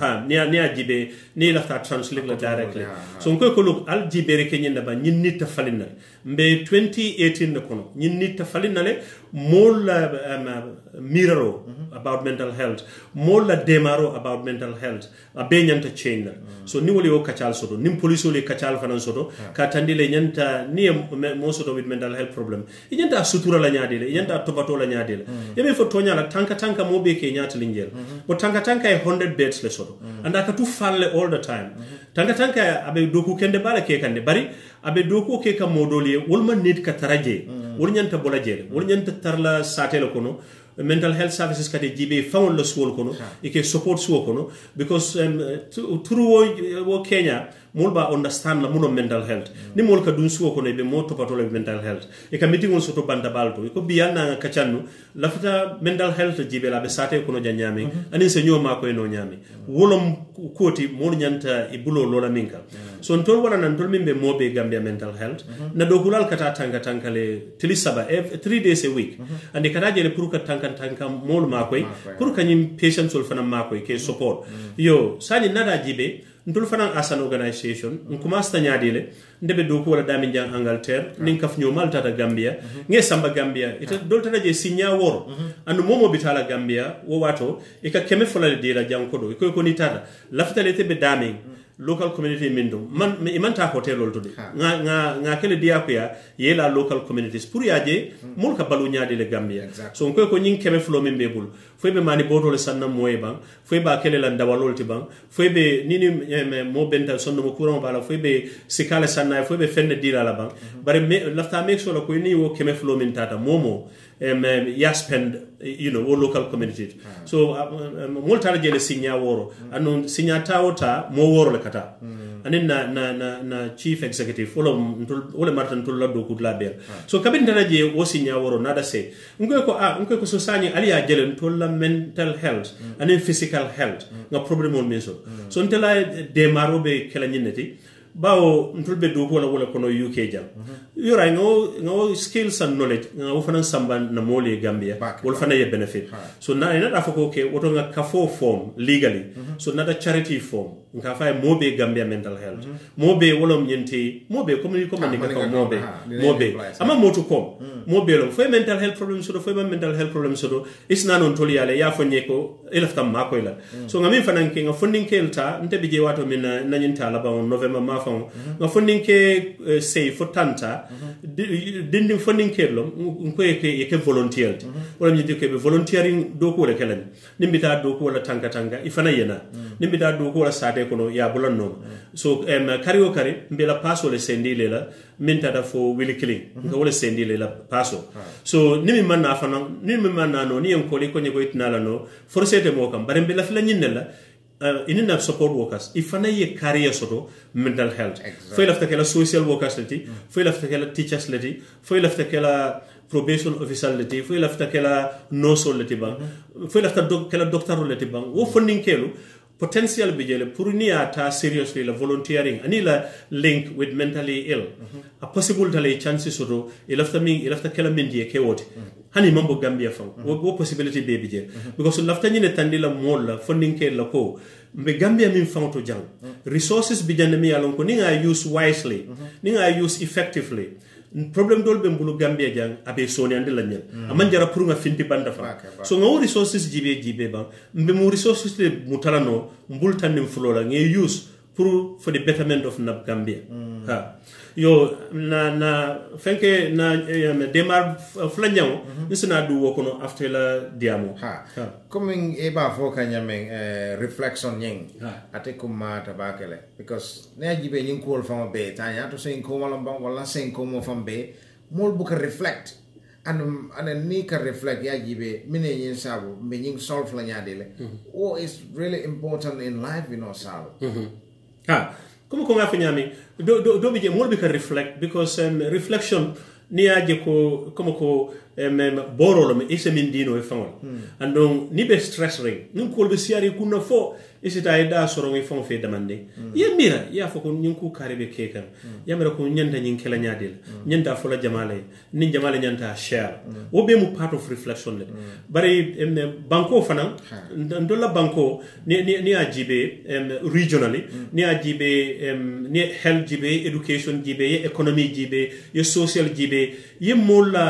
ha ni ni a jibe ni la ta translate la directly. so ko ko look al jibe re kenyen ba nyinni ta falina mbe 2018 ne kono. Ñin ni ta falina le mol la um, miraro mm -hmm. about mental health. Mol la demaro about mental health. A abe chain change la. So ni woli o kacal soto nim police woli kacal fanan soto ka tandi le nyanta ni e mo soto with mental health problem. I nyanta sutura la nyaade le. I nyanta topato la nyaade le. Mm. -hmm. yebe fo la tanka tanka mo be ke nyaata lingel bo tanka tanka e 100 beds le soto anda ka tu falle all the time. Mm -hmm. tanka tanka abe doku kende bala ke kande. Bari abe doku ke ka modoli wolma need ka taraje wol nyanta bola jele wol nyanta tarla satele kono mental health services kadi jibe fawon la suwol kono ike support suwo kono because um, tu- through wo, wo kenya mol ba understand la muno mental health. Ni mol ka dun suo kono be moo topatola be mental health. E ka meeting on soto banda balto. E ko biya na ka naŋa la fata mental health jibe la be sate mhm. ko e no janyami aniŋ se ñoo maa koye noo ñaamiŋ wo lom kuo ti moolu ñanta i e buloo loo la miŋ kaŋ mhm. so ntolu wara naŋ ntolu miŋ be mo be gambia mental health. Mhm. Na do ka kata tanga tanga le tili saba 3 days a week. Andi ka taa je le pour ka tanga tanga mol ma ko pour ka nyim ñiŋ patientsolu fana ma ko ke support. Yo saani nataa jibe ntolu fanaŋ asan organisation n commenceta ñaadi le nte be dooku wala daamin jaŋ angleterre niŋ kafuñoo maalu taata gambiya ŋe mhm. samba gambiya ita doolu tata je siñaa woro. Mhm. Andu moomoo bi taa la gambiya wo waato i ka keme fola le dii la janko do i koy ko niŋ taata lafita le ite be daamiŋ mhm. local community min dum man i man ta hotelol to de nga nga nga kele dia ko ya ye la local communities. Pour ya je mul ka balu nyaade le gambia. Exactly. so ko ko nyin keme flo min be foy be mani boto le sanna moye ban fo be akele la ndawalol ti bang. Foy be nini eh, mo benta sonno mo courant bala. Foy be sikale sanna foy be fenne dira la bang. Bare me, lafta make sure ko ni wo keme flow min tata. Momo um, ya spend you know wo local community so um, mol tara jele signa woro. Anu signa tawota mo woro le kata. Anin na na na na chief executive wala wala martan tul la do kudla ber. So kabin tara je wo signa woro nada se. Ngoy ko a ngoy ko so sani ali ya jele tul la mental health mm. anin physical health mm. nga problem on meso so ntela de marobe kala nyineti bawo ntul be do wala wala kono UK jam -hmm. yora ngo ngo skills and knowledge nga wo fana samba na mole Gambia wol fana ye benefit so na ina da fako ke woto nga kafo form legally -hmm. so na da charity form nka fa mo be gambia mental health. Mm -hmm. mo be wolom nyente mo be community ko manika ko mo be mo be ama motu ko mo be lo mental health problem so do fo mental health problem so do isna non toli yale ya fo nyeko elafta ma ko ila. So ngami fanan ke ngafunding ke elta nte bije wato min na nyenta laba on november ma fa ngafunding ke eh, say fo tanta dindin funding ke lo ko ke ke volunteer wolom nyente ke be volunteering do ko le kelen nimbita do ko la tanga tanga ifana yena. Nimbita do ko la sade sate kono ya bulan no so em kari o kari mbela paso le sendi le la min tata fo wili killing nga wala sendi le la paso so nimi man na fana nimi man na no ni en ko li ko nyego itnala no forcete mo kam bare mbela fila nyinne la uh, ini na support workers ifana ye career soto mental health Exactly. foy lafta kela social workers leti foy lafta kela teachers leti foy lafta kela probation officer leti foy lafta kela nurse leti bang foy lafta doc- kela doctor leti bang wo funding kelu potential bi jele pour ni ata seriously la volunteering. Ani la link with mentally ill. A possible tale chances soto ilafta lafta min e lafta kela min die ke wote. Hani mambo gambia fam. Wo, wo possibility be bi jele because lafta ni ne tandi la mol funding ke la ko. Mbe gambia min fam to jang. Resources bi jande mi yalon ko ni nga use wisely. Ni nga use effectively problem dol be mbulu gambia jang abe soni ande la nyel. Aman jara pour nga finti banda fa. So nga wo resources jibe jibe ba mbe mu resources le mutala no mbul tannim fulola nge use pour for the betterment of nab gambia. Ha. Yo na na fenke na eh, demar flanyawo mm -hmm. nisina du wo kono after la diamo. Ha. Ha. comme eba ba fo kanya nyameng eh, reflection nyeng. Ha. ate kuma tabakele. Because ne ajibe nyin ko fam be tanya ya to sen ko malam bang wala sen ko mo fam be mol bu ka reflect. And and ni ka reflect ya jibe mine yin sabo me nyin solve la nyadele what is really important in life you know sabu ha comme ko nga fa nyami do do do bi je mol bi ka reflect because um, reflection ni aje ko comme ko em em me ise min dino e fangol andon ni be stress ring. Nun ko be siari kunna fo i sita i daa soroŋ i faŋo fe damandi. Mm. I ye miira i ye a fo ko ñiŋ kuu kaari be kee kaŋ mm. ye mira ko ñanta ñiŋ kela ñaadi la mm. ñanta a fo la jamaa la ye niŋ jamaa la ñanta a shea wo be mu part of reflection le. Bari banko fanaŋ ntolu banko ni niŋ ye a jiibee regionally ni ye a jiibee niŋ ye health jiibee education jiibee ye economy jiibee ye social jiibee ye moolu la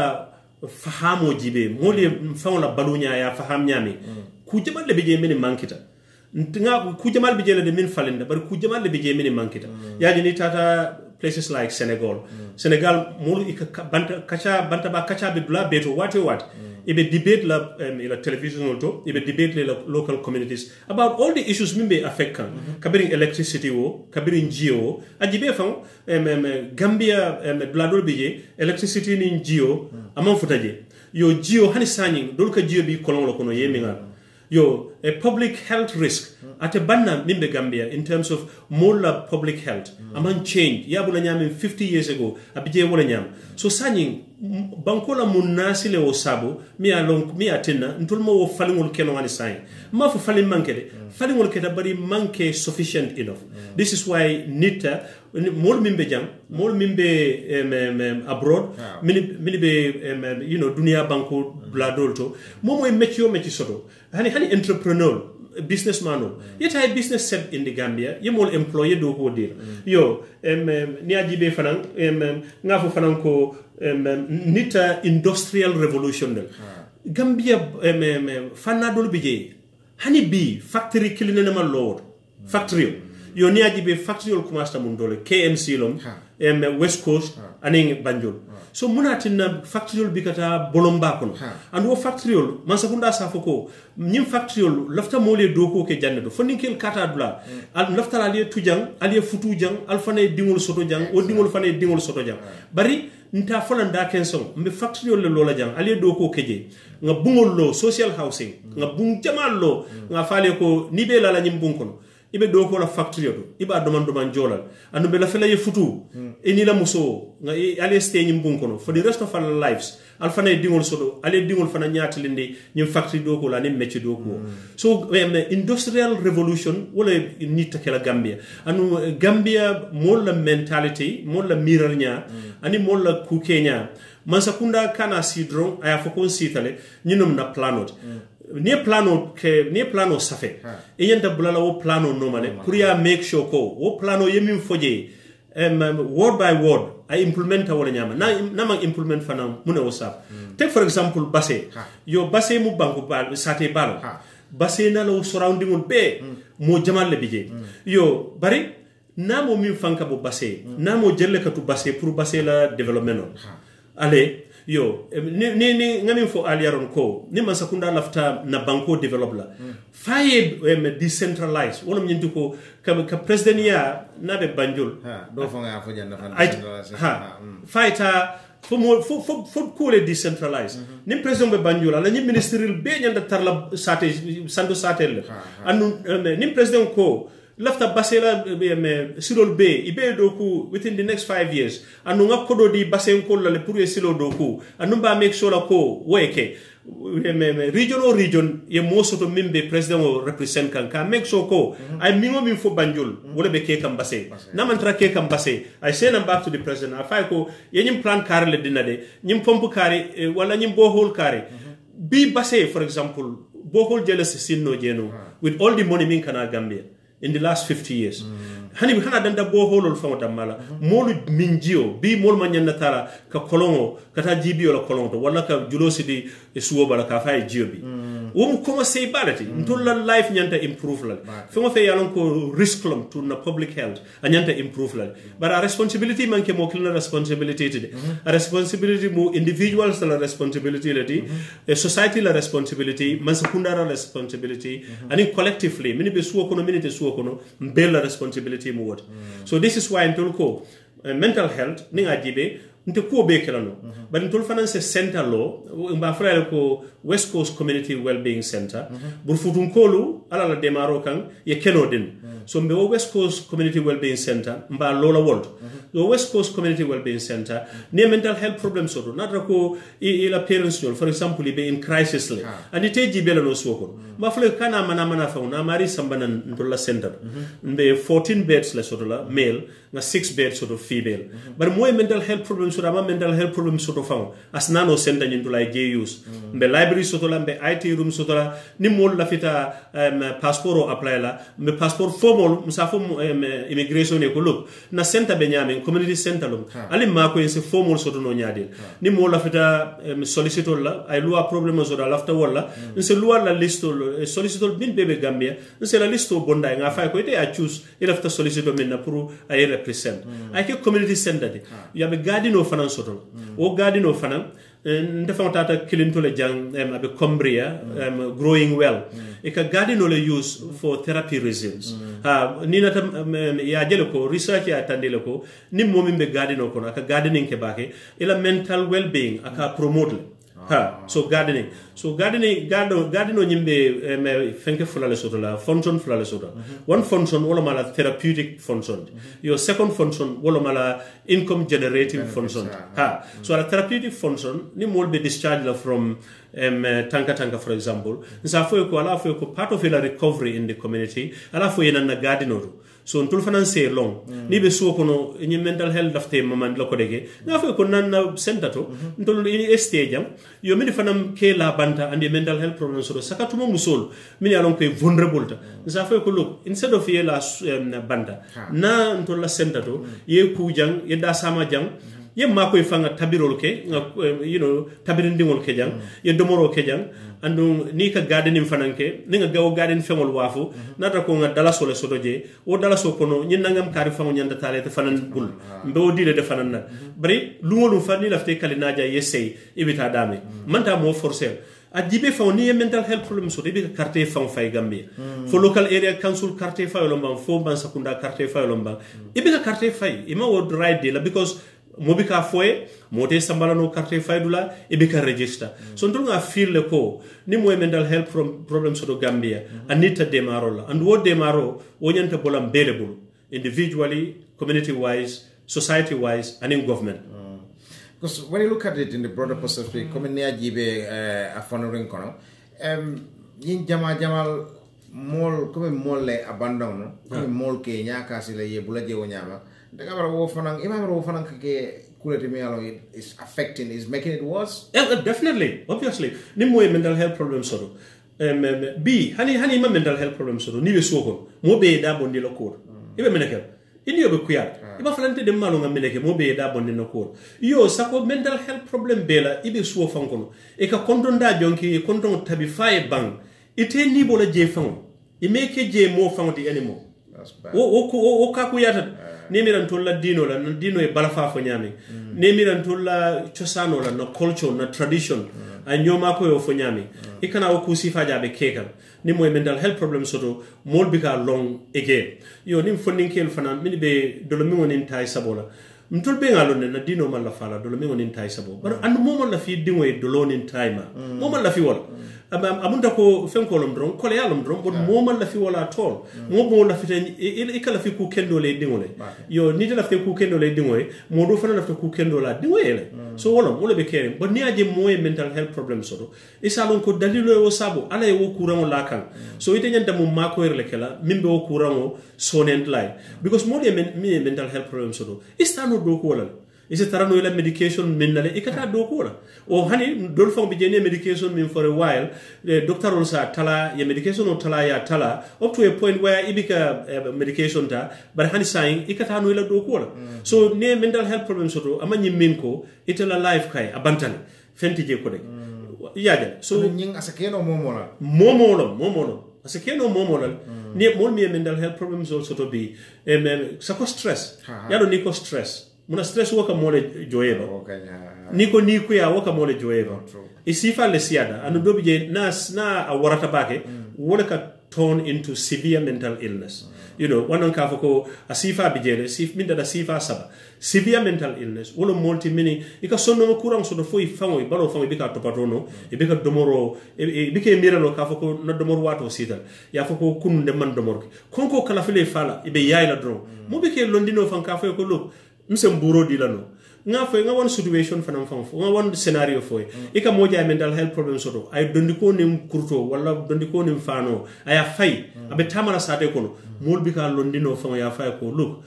fahamoo jiibee moolu ye faŋo la baluuñaa ye a faham ñaamee kuu jamaa le be jee mene mankita nga ku jamal be je de min falinda bar ku jamal le be je mini mankita. Yaji ni tata places like senegal. Senegal mulu ika ka- banta kacha banta ba kacha be dula beto wati wati ibe debate la um, ila television to ibe debate la local communities. About all the issues mimbe affect kan. Kabirin electricity wo kabirin geo ajibe fam um, um, gambia um, dula dol bije electricity ni geo amon futaje. Yo geo hani sanyi dol ka geo bi kolon lo kono yeminga yo a public health risk. Ate banna min be gambia in terms of mola public health. Mm. aman change. Yabula nyame 50 years ago abije wala nyam so sañin bankola mun nasile wo sabo mi a long mi a tinna ntul mo wo faliŋol keno ani sañi ma fo falin manke de faliŋol keta bari manke sufficient enough. Mm. this is why nita mol mimbe jam mol mimbe min be um, abroad yeah. mini be you know dunia banko dula doolu to mo moye mecci yo hani hani entrepreneur nono businessman o. Mm. yeta business set indi the gambia. Ye moolu employé do mm. ko dira yo um, um, ni a jibe fanaŋ um, fo fanan ko nita industrial revolution del. Ah. gambia fanna dolu bi jeye hani bi factory kilinenema lowoto mm. factory o. Yo ni a jibe factory ol commence mun dole kmc lom. Em west coast aning banjul. So munatinna factory ol bikata bolomba kono. And wo factory ol man sakunda safo ko ñim factory ol lafta mole do ko ke janne do. Fonni kel kata dula. Al lafta ali tujang ali futu jang al fane dingol soto jang o dingol fane dingol soto jang. Bari nta fola nda ken song mbe factory ol le lola jang ali do ko keje. Nga bungol lo social housing. Nga bung jamal lo nga fale ko ni be la la ñim bung kono ibe do ko la factory to iba doman doman jolal anu be la fela ye futu? E ni la muso. Nga i- ale stay nyim bun kono. For the rest of our lives al fana e dingol sodo. Ale dingol fana nyaatilinde nyim factory do ko la ne métier do ko. So um, industrial revolution wala ni takela gambia. Anu gambia mol la mentality mol la mirar nya ani mol la kukenya mansakunda kana sidron aya fokon sitale nyinum na planot ni plano ke ni plano safe. I yenta bulala wo plano nomale pour ya make sure ko wo plano ye min foje um, word by word a implement wala nyama. Na na implement fana mune wo saf take for example base. Yo base mu banku bal sate balo. Base na lo surrounding ul be mo jamal le bije. Yo bari na mo min fanka bo base. Na mo jelle katu base pour base la development on ale yo ni ni, ni ngami fo aliaron ko ni man sakunda lafta na banko develop la faye em, decentralize wala nyinti ko ka, ka president ya na be banjul. Ha do fo nga fo janda fan decentralize ha fighter fo mo fo fo fo le decentralize ni president be banjul ala ni ministerial be nyanda tarla sate sando satel anu um, ni president ko lafta basela me silol be ibe do ku within the next five years. Anu nga kodo di basen ko la le pour ye silo do ku anu ba make sure la ko weke. Me, me, region o region ye mo soto min be president o represent kan ka make sure ko. Ay mingo min fo banjul wala be ke kam base na man tra ke kam base ay send back to the president. Afay ko ye nyim plan kare le dina de nyim pompe kare eh, wala nyim bohol kare. Bi base for example bohol jealous sinno jeno. With all the money min kana gambia in the last 50 years mm. hani hana danda boholol faŋo dammala mm -hmm. moolu min jio bi moolu ma nyanna tara ka koloŋo kata jibi yo la kolongo to walla ka juloo siti e suwo bala ka fa ye jio bi mm. Wo mu commencé balati mm. ntolla life nyanta improve la famo fe yalon ko risk lom to na public health a nyanta improve la mm. but a responsibility manke mo kilna responsibility tide mm-hmm. a responsibility mo individuals la responsibility la di. Mm-hmm. E society la responsibility man sekundara responsibility mm-hmm. ani collectively mini be suwo kono mini te suwo kono mbel la responsibility mo wot mm. so this is why ntol ko uh, eh, mental health ni nga jibe nte kuo bee kela noo mm -hmm. bari ntolu fanaŋ se center lo mbe a fo la ko west coast community wellbeing center mm -hmm. burufutunkoolu ala la deemaaroo kaŋ ye keno din mm -hmm. so mbe wo west coast community wellbeing center mbe a loo la wolto mhm. mm -hmm. wo west coast community wellbeing center mm -hmm. niŋ mental health problem soto naata tara ko i, la parents ñolu for example i be in crisis le ah. ani te jiibee la noo suo kono mm -hmm. mbe a fo kana ka naa manaa manaa faŋo naa maari samba na ntolu la center mm -hmm. mbe 14 beds le soto la male nga 6 beds soto female. But moy mental health problem soto ama mental health problem soto fa asnano center ñin dula je use. Mbe library soto la mbe IT room soto la. Ni mol la fita um, passeport o apply la. Mbe passeport formal musa fo um, immigration e ko look na center be ñamen community center lum ali ma ko se formal soto no ñaadil ni mol la fita um, solicitor la. Ay loi problem soto la lafta wala nse loi la listo eh, solicitor bin bebe gambia. Nse la listo bonda nga fay ko ite a choose. Ila fita solicitor min na pour ay represent. Ay ke community center de. Yabe gadino fanan soto. La o gadino fanan ndefaŋo tata kilinto le jaŋ um, abe combria um, growing well. E ka gadino le use for therapy reasons. Ha ni nata um, ya jele ko research ya tandi le ko ni momi be gadino kono aka gardening ke bake. Ila mental well being aka promote le ha so gardening. So gardening gardo gardeno nyimbe me fenke fula le soto la function fulale soto. One function wala mala therapeutic function your second function wala mala income generating function ha so ala therapeutic function ni mol be discharge la from um, tanka tanka for example. Nsa fo ko ala fo ko part of the recovery in the community ala fo yena na gardeno so ntul fanan se long. Ni be suo kono ñi mental health dafte maman la ko dege. Nga fo ko nan na senta to ntol ini stage jam. Yo mini fanaŋ ke la banta andi mental health problem so sakatuma musol mini loŋ ko vulnerable ta. Nsa fo ko look instead of ye la um, banta na ntol la senta to ye ku jang ye da sama jang ye makoy fanga tabirol ke eh, you know tabir ke jang ye domoro ke jang. Andu ni ka garden fanaŋ fananke, niŋ ŋa gawo garden femol wafu. Nata ko nga dalaso le soto je wo dalaso kono ñiŋ naŋam kaari faŋo ñanta taala ite fanaŋ bul mbe wo dii le de fanan na. Bari luŋolu fa niŋ lafte kali na ye sei i manta mo forcer a jibe faŋo ni mental health problem so debi be ka fay gambe. Fo local area council carte fayo lomba fo ban sakunda carte lo lomba ibi carte ka fay wo right because mo bi ka foye mote sambala sambalano carte faydu la i be ka register so ntolu ŋa feel ko ni mo mental health from problem soto gambia. A anita demaro la. And wo demaro wo ñanta bolam bele bulu individually community wise society wise and in government. Because when you look at it in the broader perspective, come near ajibe uh, a fonoring kono, um, yin jama jamal mol comme mol le abandon no, comme mol ke nya kasi le ye bula je wonyama. Daga bara wo fanang, ima bara wo fanang ke kulete mi alo it is affecting, is making it worse. Yeah, uh, definitely, obviously. Ni mo mental health problem soro. Um, um, B, hani hani ma mental health problem soro. Ni be soko. Mo be da bondi lo kor. Ibe menekel. Ini yo be kuyar. Iba falante de malo nga meneke mo be da bondi no kor. Yo sako mental health problem bela ibe suwo fankono. E ka konton da jonki e konton tabi faye bang. Ite ni bola je fango. Imeke je mo fango di anymore. That's bad. wo wo wo wo kaku yata nemiran tolla dino la na dino e balafa fo nyami. Nemiran tolla chosano la na culture na tradition a nyoma ko yo fo nyami ikana wo kusi fa jabe kekal ni moy mental health problem soto mol bi ka long again yo nim fondin kel fana min be dolo mi wonin tay sabola mtol be ngalo ne na dino malafala la fala dolo mi wonin tay sabo. Bar an mo la fi dingo e dolo nin tay ma. Mo man la fi wala. Am- amunta ko fenkolom dron kole yalom dron bon mo man la fi wala tol. Mo mo la fi i kala fi ku kendo le dingo le. Yo ni te la fi ku kendo le dingo e mo do fana la fi ku kendo la dingo e le so wala mo le be kere. Bon ni aje mo e mental health problem so do isalon ko dalilo e wo sabo ala e wo kurango la kan so ite nyanta mo mako er le kala mimbe wo kurango sonen lay because mo le men mental health problem so do istano do ko wala isi tarano ila medication min nale. Ikata do ko la o hani dol fon bi jeni medication min for a while. The doctor on sa tala ya medication on tala ya tala. Up to a point where ibika uh, medication ta. But hani saying ikata no ila do ko la so ne mental health problem soto amanyi min ko itala life kai abantale. Fenti je ko de yaja so So nying asakeno momola. momolo momolo parce que keno momolo ni mol mi mental health problems also to be em sako stress. Yalo ni ko stress muna stress woka mole joeva. Okay, yeah. ni ko ni kuya woka mole joyeba isifa le siada. Anu dobi je na na awarata bake bake wole ka turn into severe mental illness. You know wannan ka fo asifa bijele sif min da sifa saba. Severe mental illness wolo multi mini ika sonno courant so do foy fango i balo fango bika topatono e bika domoro e e bika mirano ka fo ko na domoro wato sital ya fo ko kun de man domoro. Konko kala fele fala e be yayla dron mo bike londino fan ka fo ko n sen buuro dila no. Nga fo nga one situation fana fan fo nga one scenario fo e mm. ka moja mental health problem soto. Ay dondi ko nim kurto wala dondi ko nim fano ay fay mm. abe tamara sa sate kono. Mm. Mol bi ka londi no fo ya fay ko. Look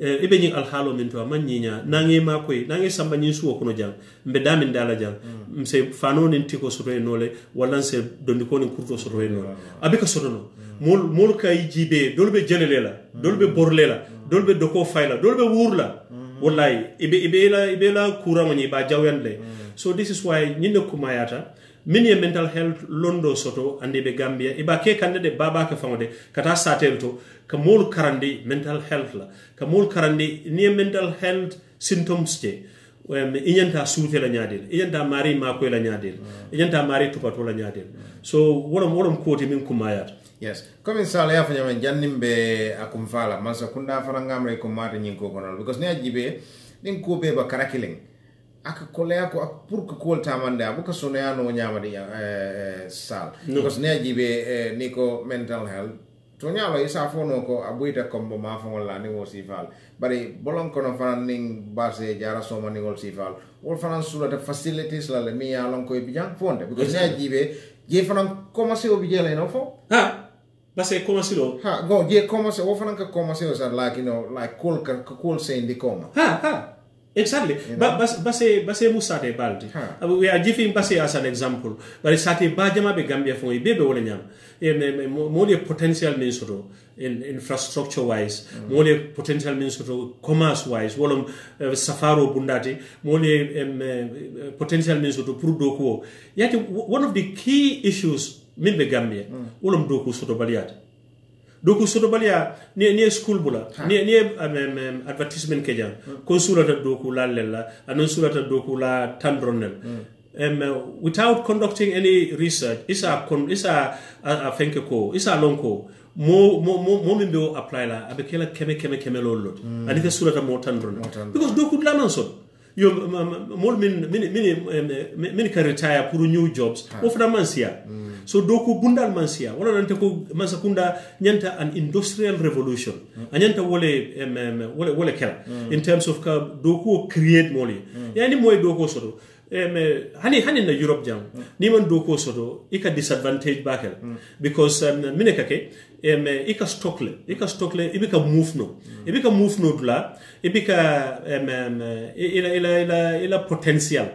eh, e be al halo min to a nya ñiiña naŋ ŋe maakoyi naŋ ŋe samba ñiŋ suwo kono jang. Mbe daamin daala jaŋ mse faanoo niŋ tiko soto ye noo le walla nse dondikoo niŋ kurutoo soto ye noo le abe be ka soto no. Mol mol ka yi jibe doolu be jele le la doolu be boru le la doolu be dokoo fay la doolu be wuuru la wallahi ibe ibe la ibe la courant ni ba jawyan le mm. so this is why nyinde kumayata min ye mental health londo soto ande be gambia. Iba ke kande de baba ka fawde kata satel to ka mol karandi mental health la. Ka mol karandi ni mental health symptoms je. Um, iñanta suute la ñaadel iñanta mari makoy la ñaadel mm. iñanta mari tupato la ñaadel mm. so wolom wolom kooti min kumayata yes. Comme sala ya fanya man jannim be akum fala. Man sa kunda fana ngamre ko mata nyin ko kono because ne ajibe din ko be ba karakiling. Aka kolea ko ak pour que kol tamande abuka sono ya no nyama di eh, sal. Because ne ajibe eh, ni ko mental health. To nyalo isa fono ko abuita kombo ma fo wala ni wo sifal bari bolon kono fana ning base jara soma ni wol sifal wol fana sura de facilities la le mi ya lon ko e bijang fonde. Because ne ajibe je fana commencé o bijela no fo? Ha Basse commencé lo Ha, go, je commencé, wo fanan ka commencé o sa like, you know, like cool ka cool saying di koma. Ha, ha. Exactly. Ba, bas, Basse, Basse mu sate baldi. Ha. Uh, we are giving Basse as an example. But sate ba jama be Gambia fo i bebe wala nyam. E me me mo le potential min soto in infrastructure wise, mo le potential min soto commerce wise, wala uh, safaro bundati, mo le um, uh, potential min soto pour do ko. Yati one of the key issues min be Gambia, wolum do ko soto doku donc sotobaliya ni ni school bula ni ni advertisement ke jang. Ko surata doku la. Lella anon surata doku la tandronel um, uh, without conducting any research isa kon isa a, a fenke ko isa lonko mo mo mo mo min be apply la. Abe kela keme keme keme lolot mm. ani ke surata mo tandronel because doku la man son yo mol min min min min ka retire pour new jobs. Wo fana man siya so doku bundal man siya wala nante ko man sakunda nyanta an industrial revolution. A nyanta wole wole wole kel in terms of ka doku create moli. Yani moy doku soto eh, hani hani na europe jam ni man doko soto ika disadvantage bakel because um, mine kake em, eh, ika stockle ika stockle ibika move no. Ibika move no dula ibika em, eh, ila ila ila ila potential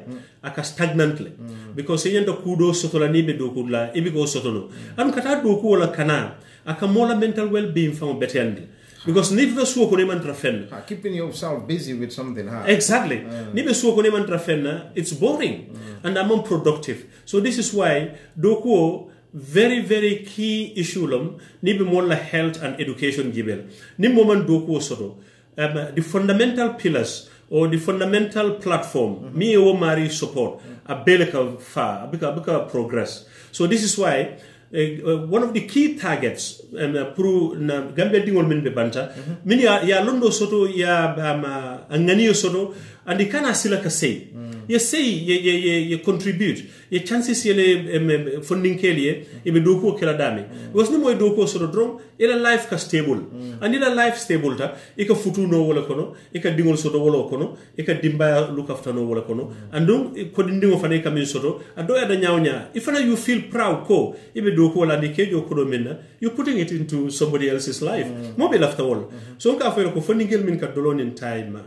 aka stagnant le. Because yenta kudo soto la nibe be doku la ibika soto no. Anu kata doko wala kana aka mola mental well being famo betende because ni fita suwo ko ne man tra ah, keeping yourself busy with something, ha. Exactly. Ah. Ni be suwo ko ne man tra fenn it's boring. Mm. And I'm unproductive. So this is why doko very very key issue lam ni be molla health and education gibel. Ni mo man doko soto um, the fundamental pillars or the fundamental platform mi e wo mari support a bele ka fa abika abika progress. So this is why E, e, one of the key targets um, uh, pour um, gambe diŋol mhm. min ɓe banta. Min ya londo soto ya um, uh, a ŋaniyo soto andi kana sila ka sey ye sei ye, ye, ye, ye contribute. Ye chances yele um, um, funding keli ye ibe dokuo kela dame. Because ni moy dokuo soro dron ila life ka stable. Mm. and ila life stable ta ika futuno wala kono ika dingol soto wala kono ika dimba lukaftano wala kono. Andum ko dingo fane kamin soto ado ya da nyawnya ifana you feel proud ko ibe dokuo la ni kejo ko do minna you putting it into somebody else's life. Mo be lafta wala so ka fere ko funding min ka dolonin time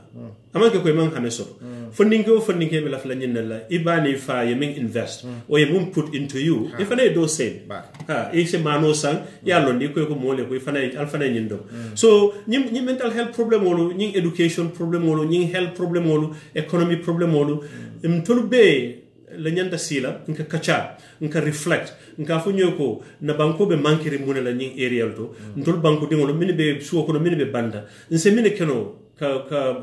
amanke ko man hame soto funding ko funding ke be lafla nyinna la ibani fa ye min invest o ye mun put into you ifana e do same Ba. ha e se mano sang ya londi ko ko mole ko ifana alfana nyindo so nyim nyim mental health problem wolu nyim education problem wolu nyim health problem wolu economy problem wolu im tolu be la nyanda sila nka kacha nka reflect nka fo nyoko na banko be mankiri mune la nyim area to. Ntol banko dingolo mini be suwo kono mini be banda. Nse mini keno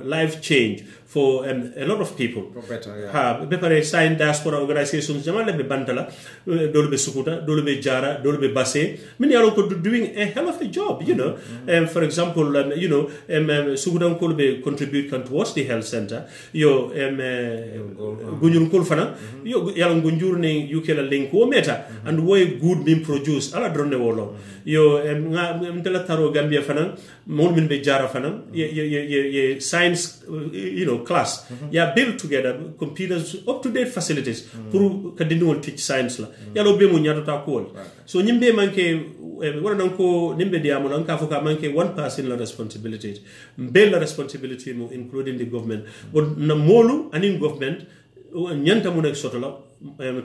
life change for um, a lot of people. For better, yeah. ha be pare sign diaspora organizations jama le be bantala uh, dole be sukuta dole be jara dole be basse min yalo ko doing a hell of a job you know. Um, for example um, you know um, um, sukuta ko be contribute kan towards the health center. Yo um, uh, gunjur kul fana. Yo yalo gunjur ne yuke la link wo meta. And wo good being produced ala drone wolo yo um, nga mtela taro gambia fana mon min be jara fana. Ye, ye, ye, ye, science uh, you know your class. Ya build together computers up to date facilities pour ka dindiŋol teach science la yalo be mo ñatota kuwol so ñiŋ be manke eh, wona nan ko niŋ be diyaamo ka fo ka manke one person la responsibility. Mbe la responsibility mo including the government. But na moolu anin government ñanta mu nek soto la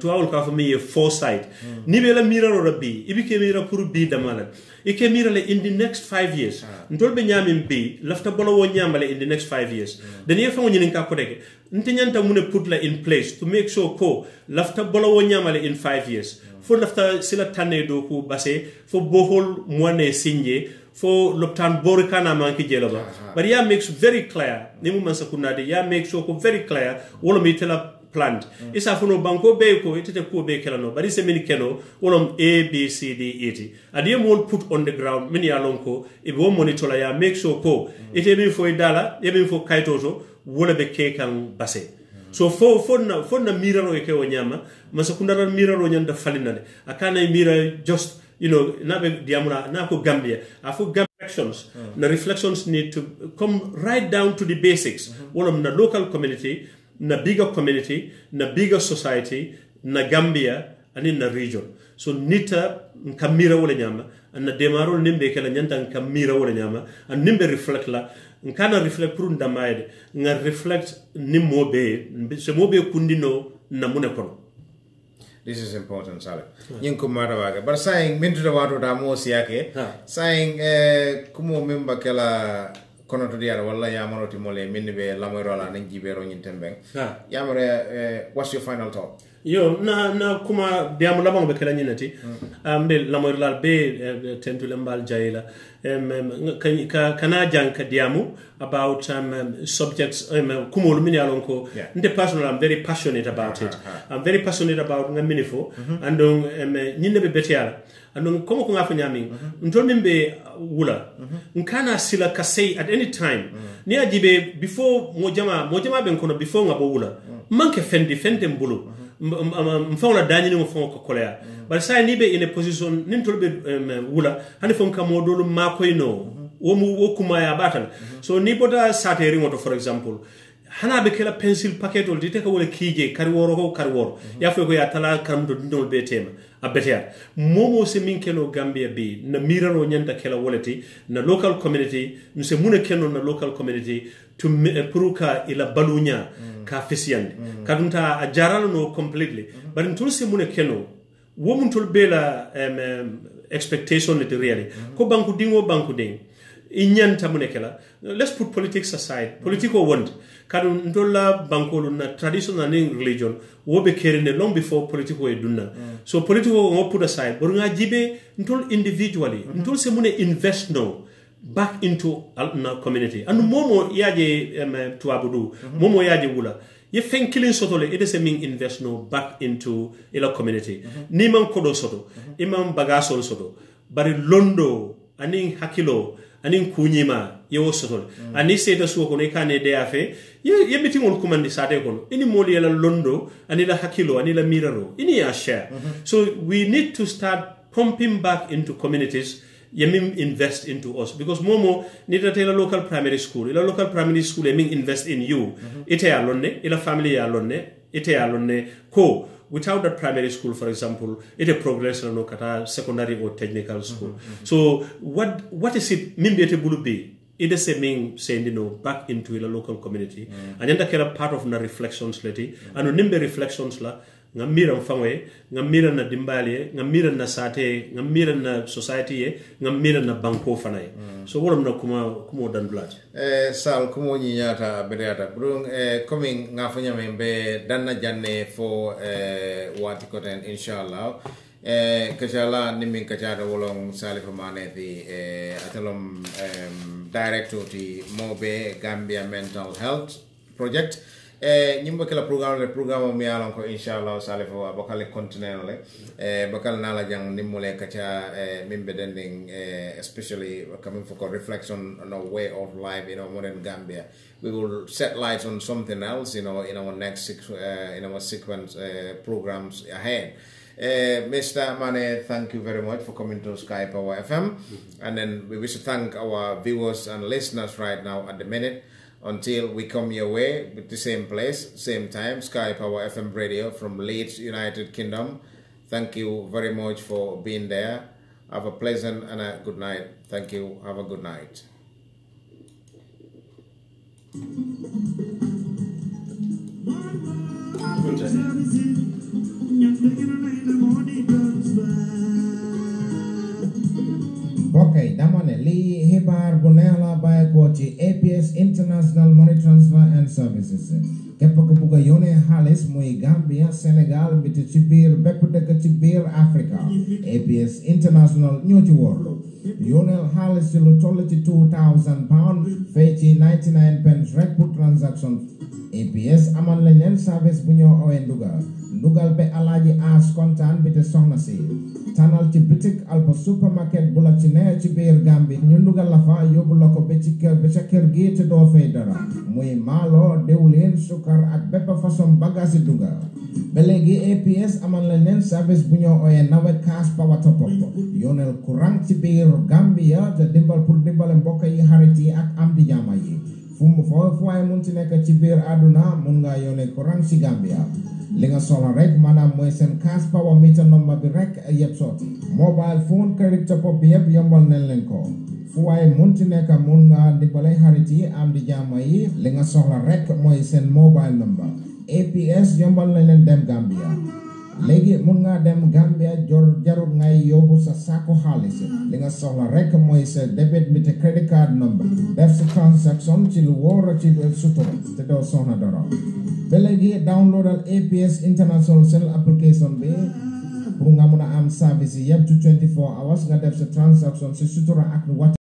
tuwawol ka fo min ye foresight. Ni be la miraro la bi ibi ke mira pour bi damala. I ke mira la in the next five years. Ntol be ñamin bi lafta bolo wo ñamale in the next five years. Den ye fango ñinin ka ko deke nte ñanta mu ne put la in place to make sure ko lafta bolo wo ñamale in five years. Fo lafta sila tanne do ku base. Fo bohol moine sinje. Fo lopitan bori kana manki jelo ba. But ya makes very clear. Ni mu mansa kunade ya make sure ko very clear. Wolo mi tela plant i se a fono banko bee ko itete kuo bee kela no bari se min keno wo a b c d e ti adi ye moolu put on the ground min ya lon ko i be wo monitola ya make sure ko ite min fo i daa la min fo kayitoo to wo le be kee kaŋ base. So fo fo na fo na miraro e ke o ñaama masa kundara miraro ñanda falina le. A kana mira just you know na be diamura na ko gambia. A fo gambia reflections. Mm. na reflections need to come right down to the basics. Mm -hmm. na local community na bigger community na bigger society na gambia ani na region so nita nkamira wala nyama na demaro nimbe kala nyanta nkamira wala nyama an nimbe reflect la nkana reflect pour ndamayde nga reflect ni mobe se mobe kundino na mune kono This is important, Sale. Yin kumara waga. But saying mintu da wato da mo siyake. Saying eh, kumo memba kela kono to diyara walla yamaro ti mole e min be lamoro la nan jibero nyin tembe ha yamaro e, what's your final thought yo na na kuma diamo labango hmm. be kala nyinati ambe mm. um, lamoro be tentu lembal jayila um, ka, kana janka diamu about um, subjects um, kumolu min yalon ko yeah. nte personal i'm very passionate about it uh -huh. i'm very passionate about ngamini minifo mm -hmm. and um, nyinde be betiyala andon komo ko nga fo ñamin ntol min be wula. Nkana sila kasei at any time. Ni a jibe before mo jama mo ben kono before nga bo wula. Manke fendi fendi mbulu. Mfaŋo la dañiniŋo faŋo ka koleya bari saa be in a position niŋ tolu be um, wula. Hani fo ka moo doolu maakoyinoo wo mu wo le so ni bota saateeriŋo to for example. Hana be kela pencil paquetol ti te ka wole kiije kari woro ko kari ya fo ko ya tala karamuto dindiŋol bee tema a beteyaata momo se min keno gambia bi na mirano ñanta kela wole ti na local community nse mune keno na local community to eh, pour ka ila baluña ka fesiyande kadunta a jarala no completely. Bari ntol se mune keno wo mun tol be la um, um, expectation mm really ko banku dingo banku ding i ñanta mu nekk la let's put politics aside. Politico wonde kadu ndolla bankolu na traditional ni religion wo be kerine long before politico e dunna. So politico ngo put aside. Bor nga jibe ntol individually ntol se mune invest no back into na community. And momo yaje um, tuwabu du momo yaje wula. Ye fen kilin soto le ite se min invest no back into ila community. Ni man kodo soto imam bagasol soto. Bari londo anin hakilo anin kuñima yewo sotole ani seeda suwo kono i kane deya fe ye mitiŋol kumandi sate kono. Ini moolu ye la londo ani la hakkilo ani la miraro. Ini ye share. So we need to start pumping back into communities. Ye min invest into us. Because momo ni tata ila local primary school. Ila local primary school ye min invest in you. Ite ya lonne ila family ye lonne ite ya lonne. Ko without that primary school for example it a progress no kata secondary or technical school. Mm-hmm, mm-hmm. So what what is it min be bulu be it is a mean saying you know back into the local community. Mm. And then kera part of the reflections leti. Mm. And nimbe reflections la nga mira mfaŋo ye nga mira na dimbaali ye nga mira na saate ye nga mira na society ye nga mira na banko fana ye so wolam na kuma kumo dandulaati Eh, sal kumo ñiñata bedeyata brung eh, coming nga fo ñame be danna janne fo eh, wati koten inchallah eh, kacala nimin kacata wolon salifa maneti eh, atalom um, director ti mobe gambia mental health project e ñimbo kala programme le programme mi yalan ko inshallah sale fo bakal continue le e bakal nala jang nimmule e mimbe dending e especially coming for reflection on a way of life you know modern gambia we will set lights on something else you know in our next six, uh, in our sequence uh, programs ahead uh, Mr. Mane, thank you very much for coming to Sky Power FM. And then we wish to thank our viewers and listeners right now at the minute until we come your way with the same place, same time, Sky Power FM radio from Leeds, United Kingdom. Thank you very much for being there. Have a pleasant and a good night. Thank you. Have a good night. mbokk yi dama ne lii xibaar bu neex la bàyyi ko ci APS International Money Transfer and Services. Képp ku bugg a yónnee Gambia Sénégal mbiti ci biir bépp dëkk Africa APS International ñoo ci wóor yónneel xaalis ci ci 2000 pound fay ci 99 pence rek transaction APS amal nañ leen service bu ñoo owee ndugal ndugal be alaaji aas kontaan bi te soxna si. Tànnal ci bitik alba supermarket bu la ci ne ci biir Gambie ñu ndugal la fa yóbbu la ko ba ci kër ba ca kër gi te doo fay dara. Muy maalo diwlin sukar ak bépp façon bagage yi dugal ba léegi APS amal nañ leen service bu ñoo owee nawe kaas power top. Up yooneel courant ci biir Gambia te dimbal pour dimbale mbokk yi xarit yi ak am di yi. Fu mu foo fu waaye mun ci nekk ci biir àdduna mun ngaa yónnee courant ci Gambia. Li nga soxla rek maanaam mooy seen cash power meter number bi rek yëpp sotti. Mobile phone credit top up bi yëpp yombal nañ leen ko. Fu waaye mun ci nekk mun nga dimbale xarit yi am di jàmm yi. Li nga soxla rek mooy seen mobile number. APS yombal nañ leen dem Gambia. Léegi mun ngaa dem Gambia jor jarut ngay yóbbu sa saako xaalis li nga soxla rek mooy sa debit bi te credit card number. Def sa transaction ci lu wóor ci sutura te doo soxla dara ba downloadal APS International seen application bi pour nga mun a am service ci 24 hours. Nga def sa transaction si sutura ak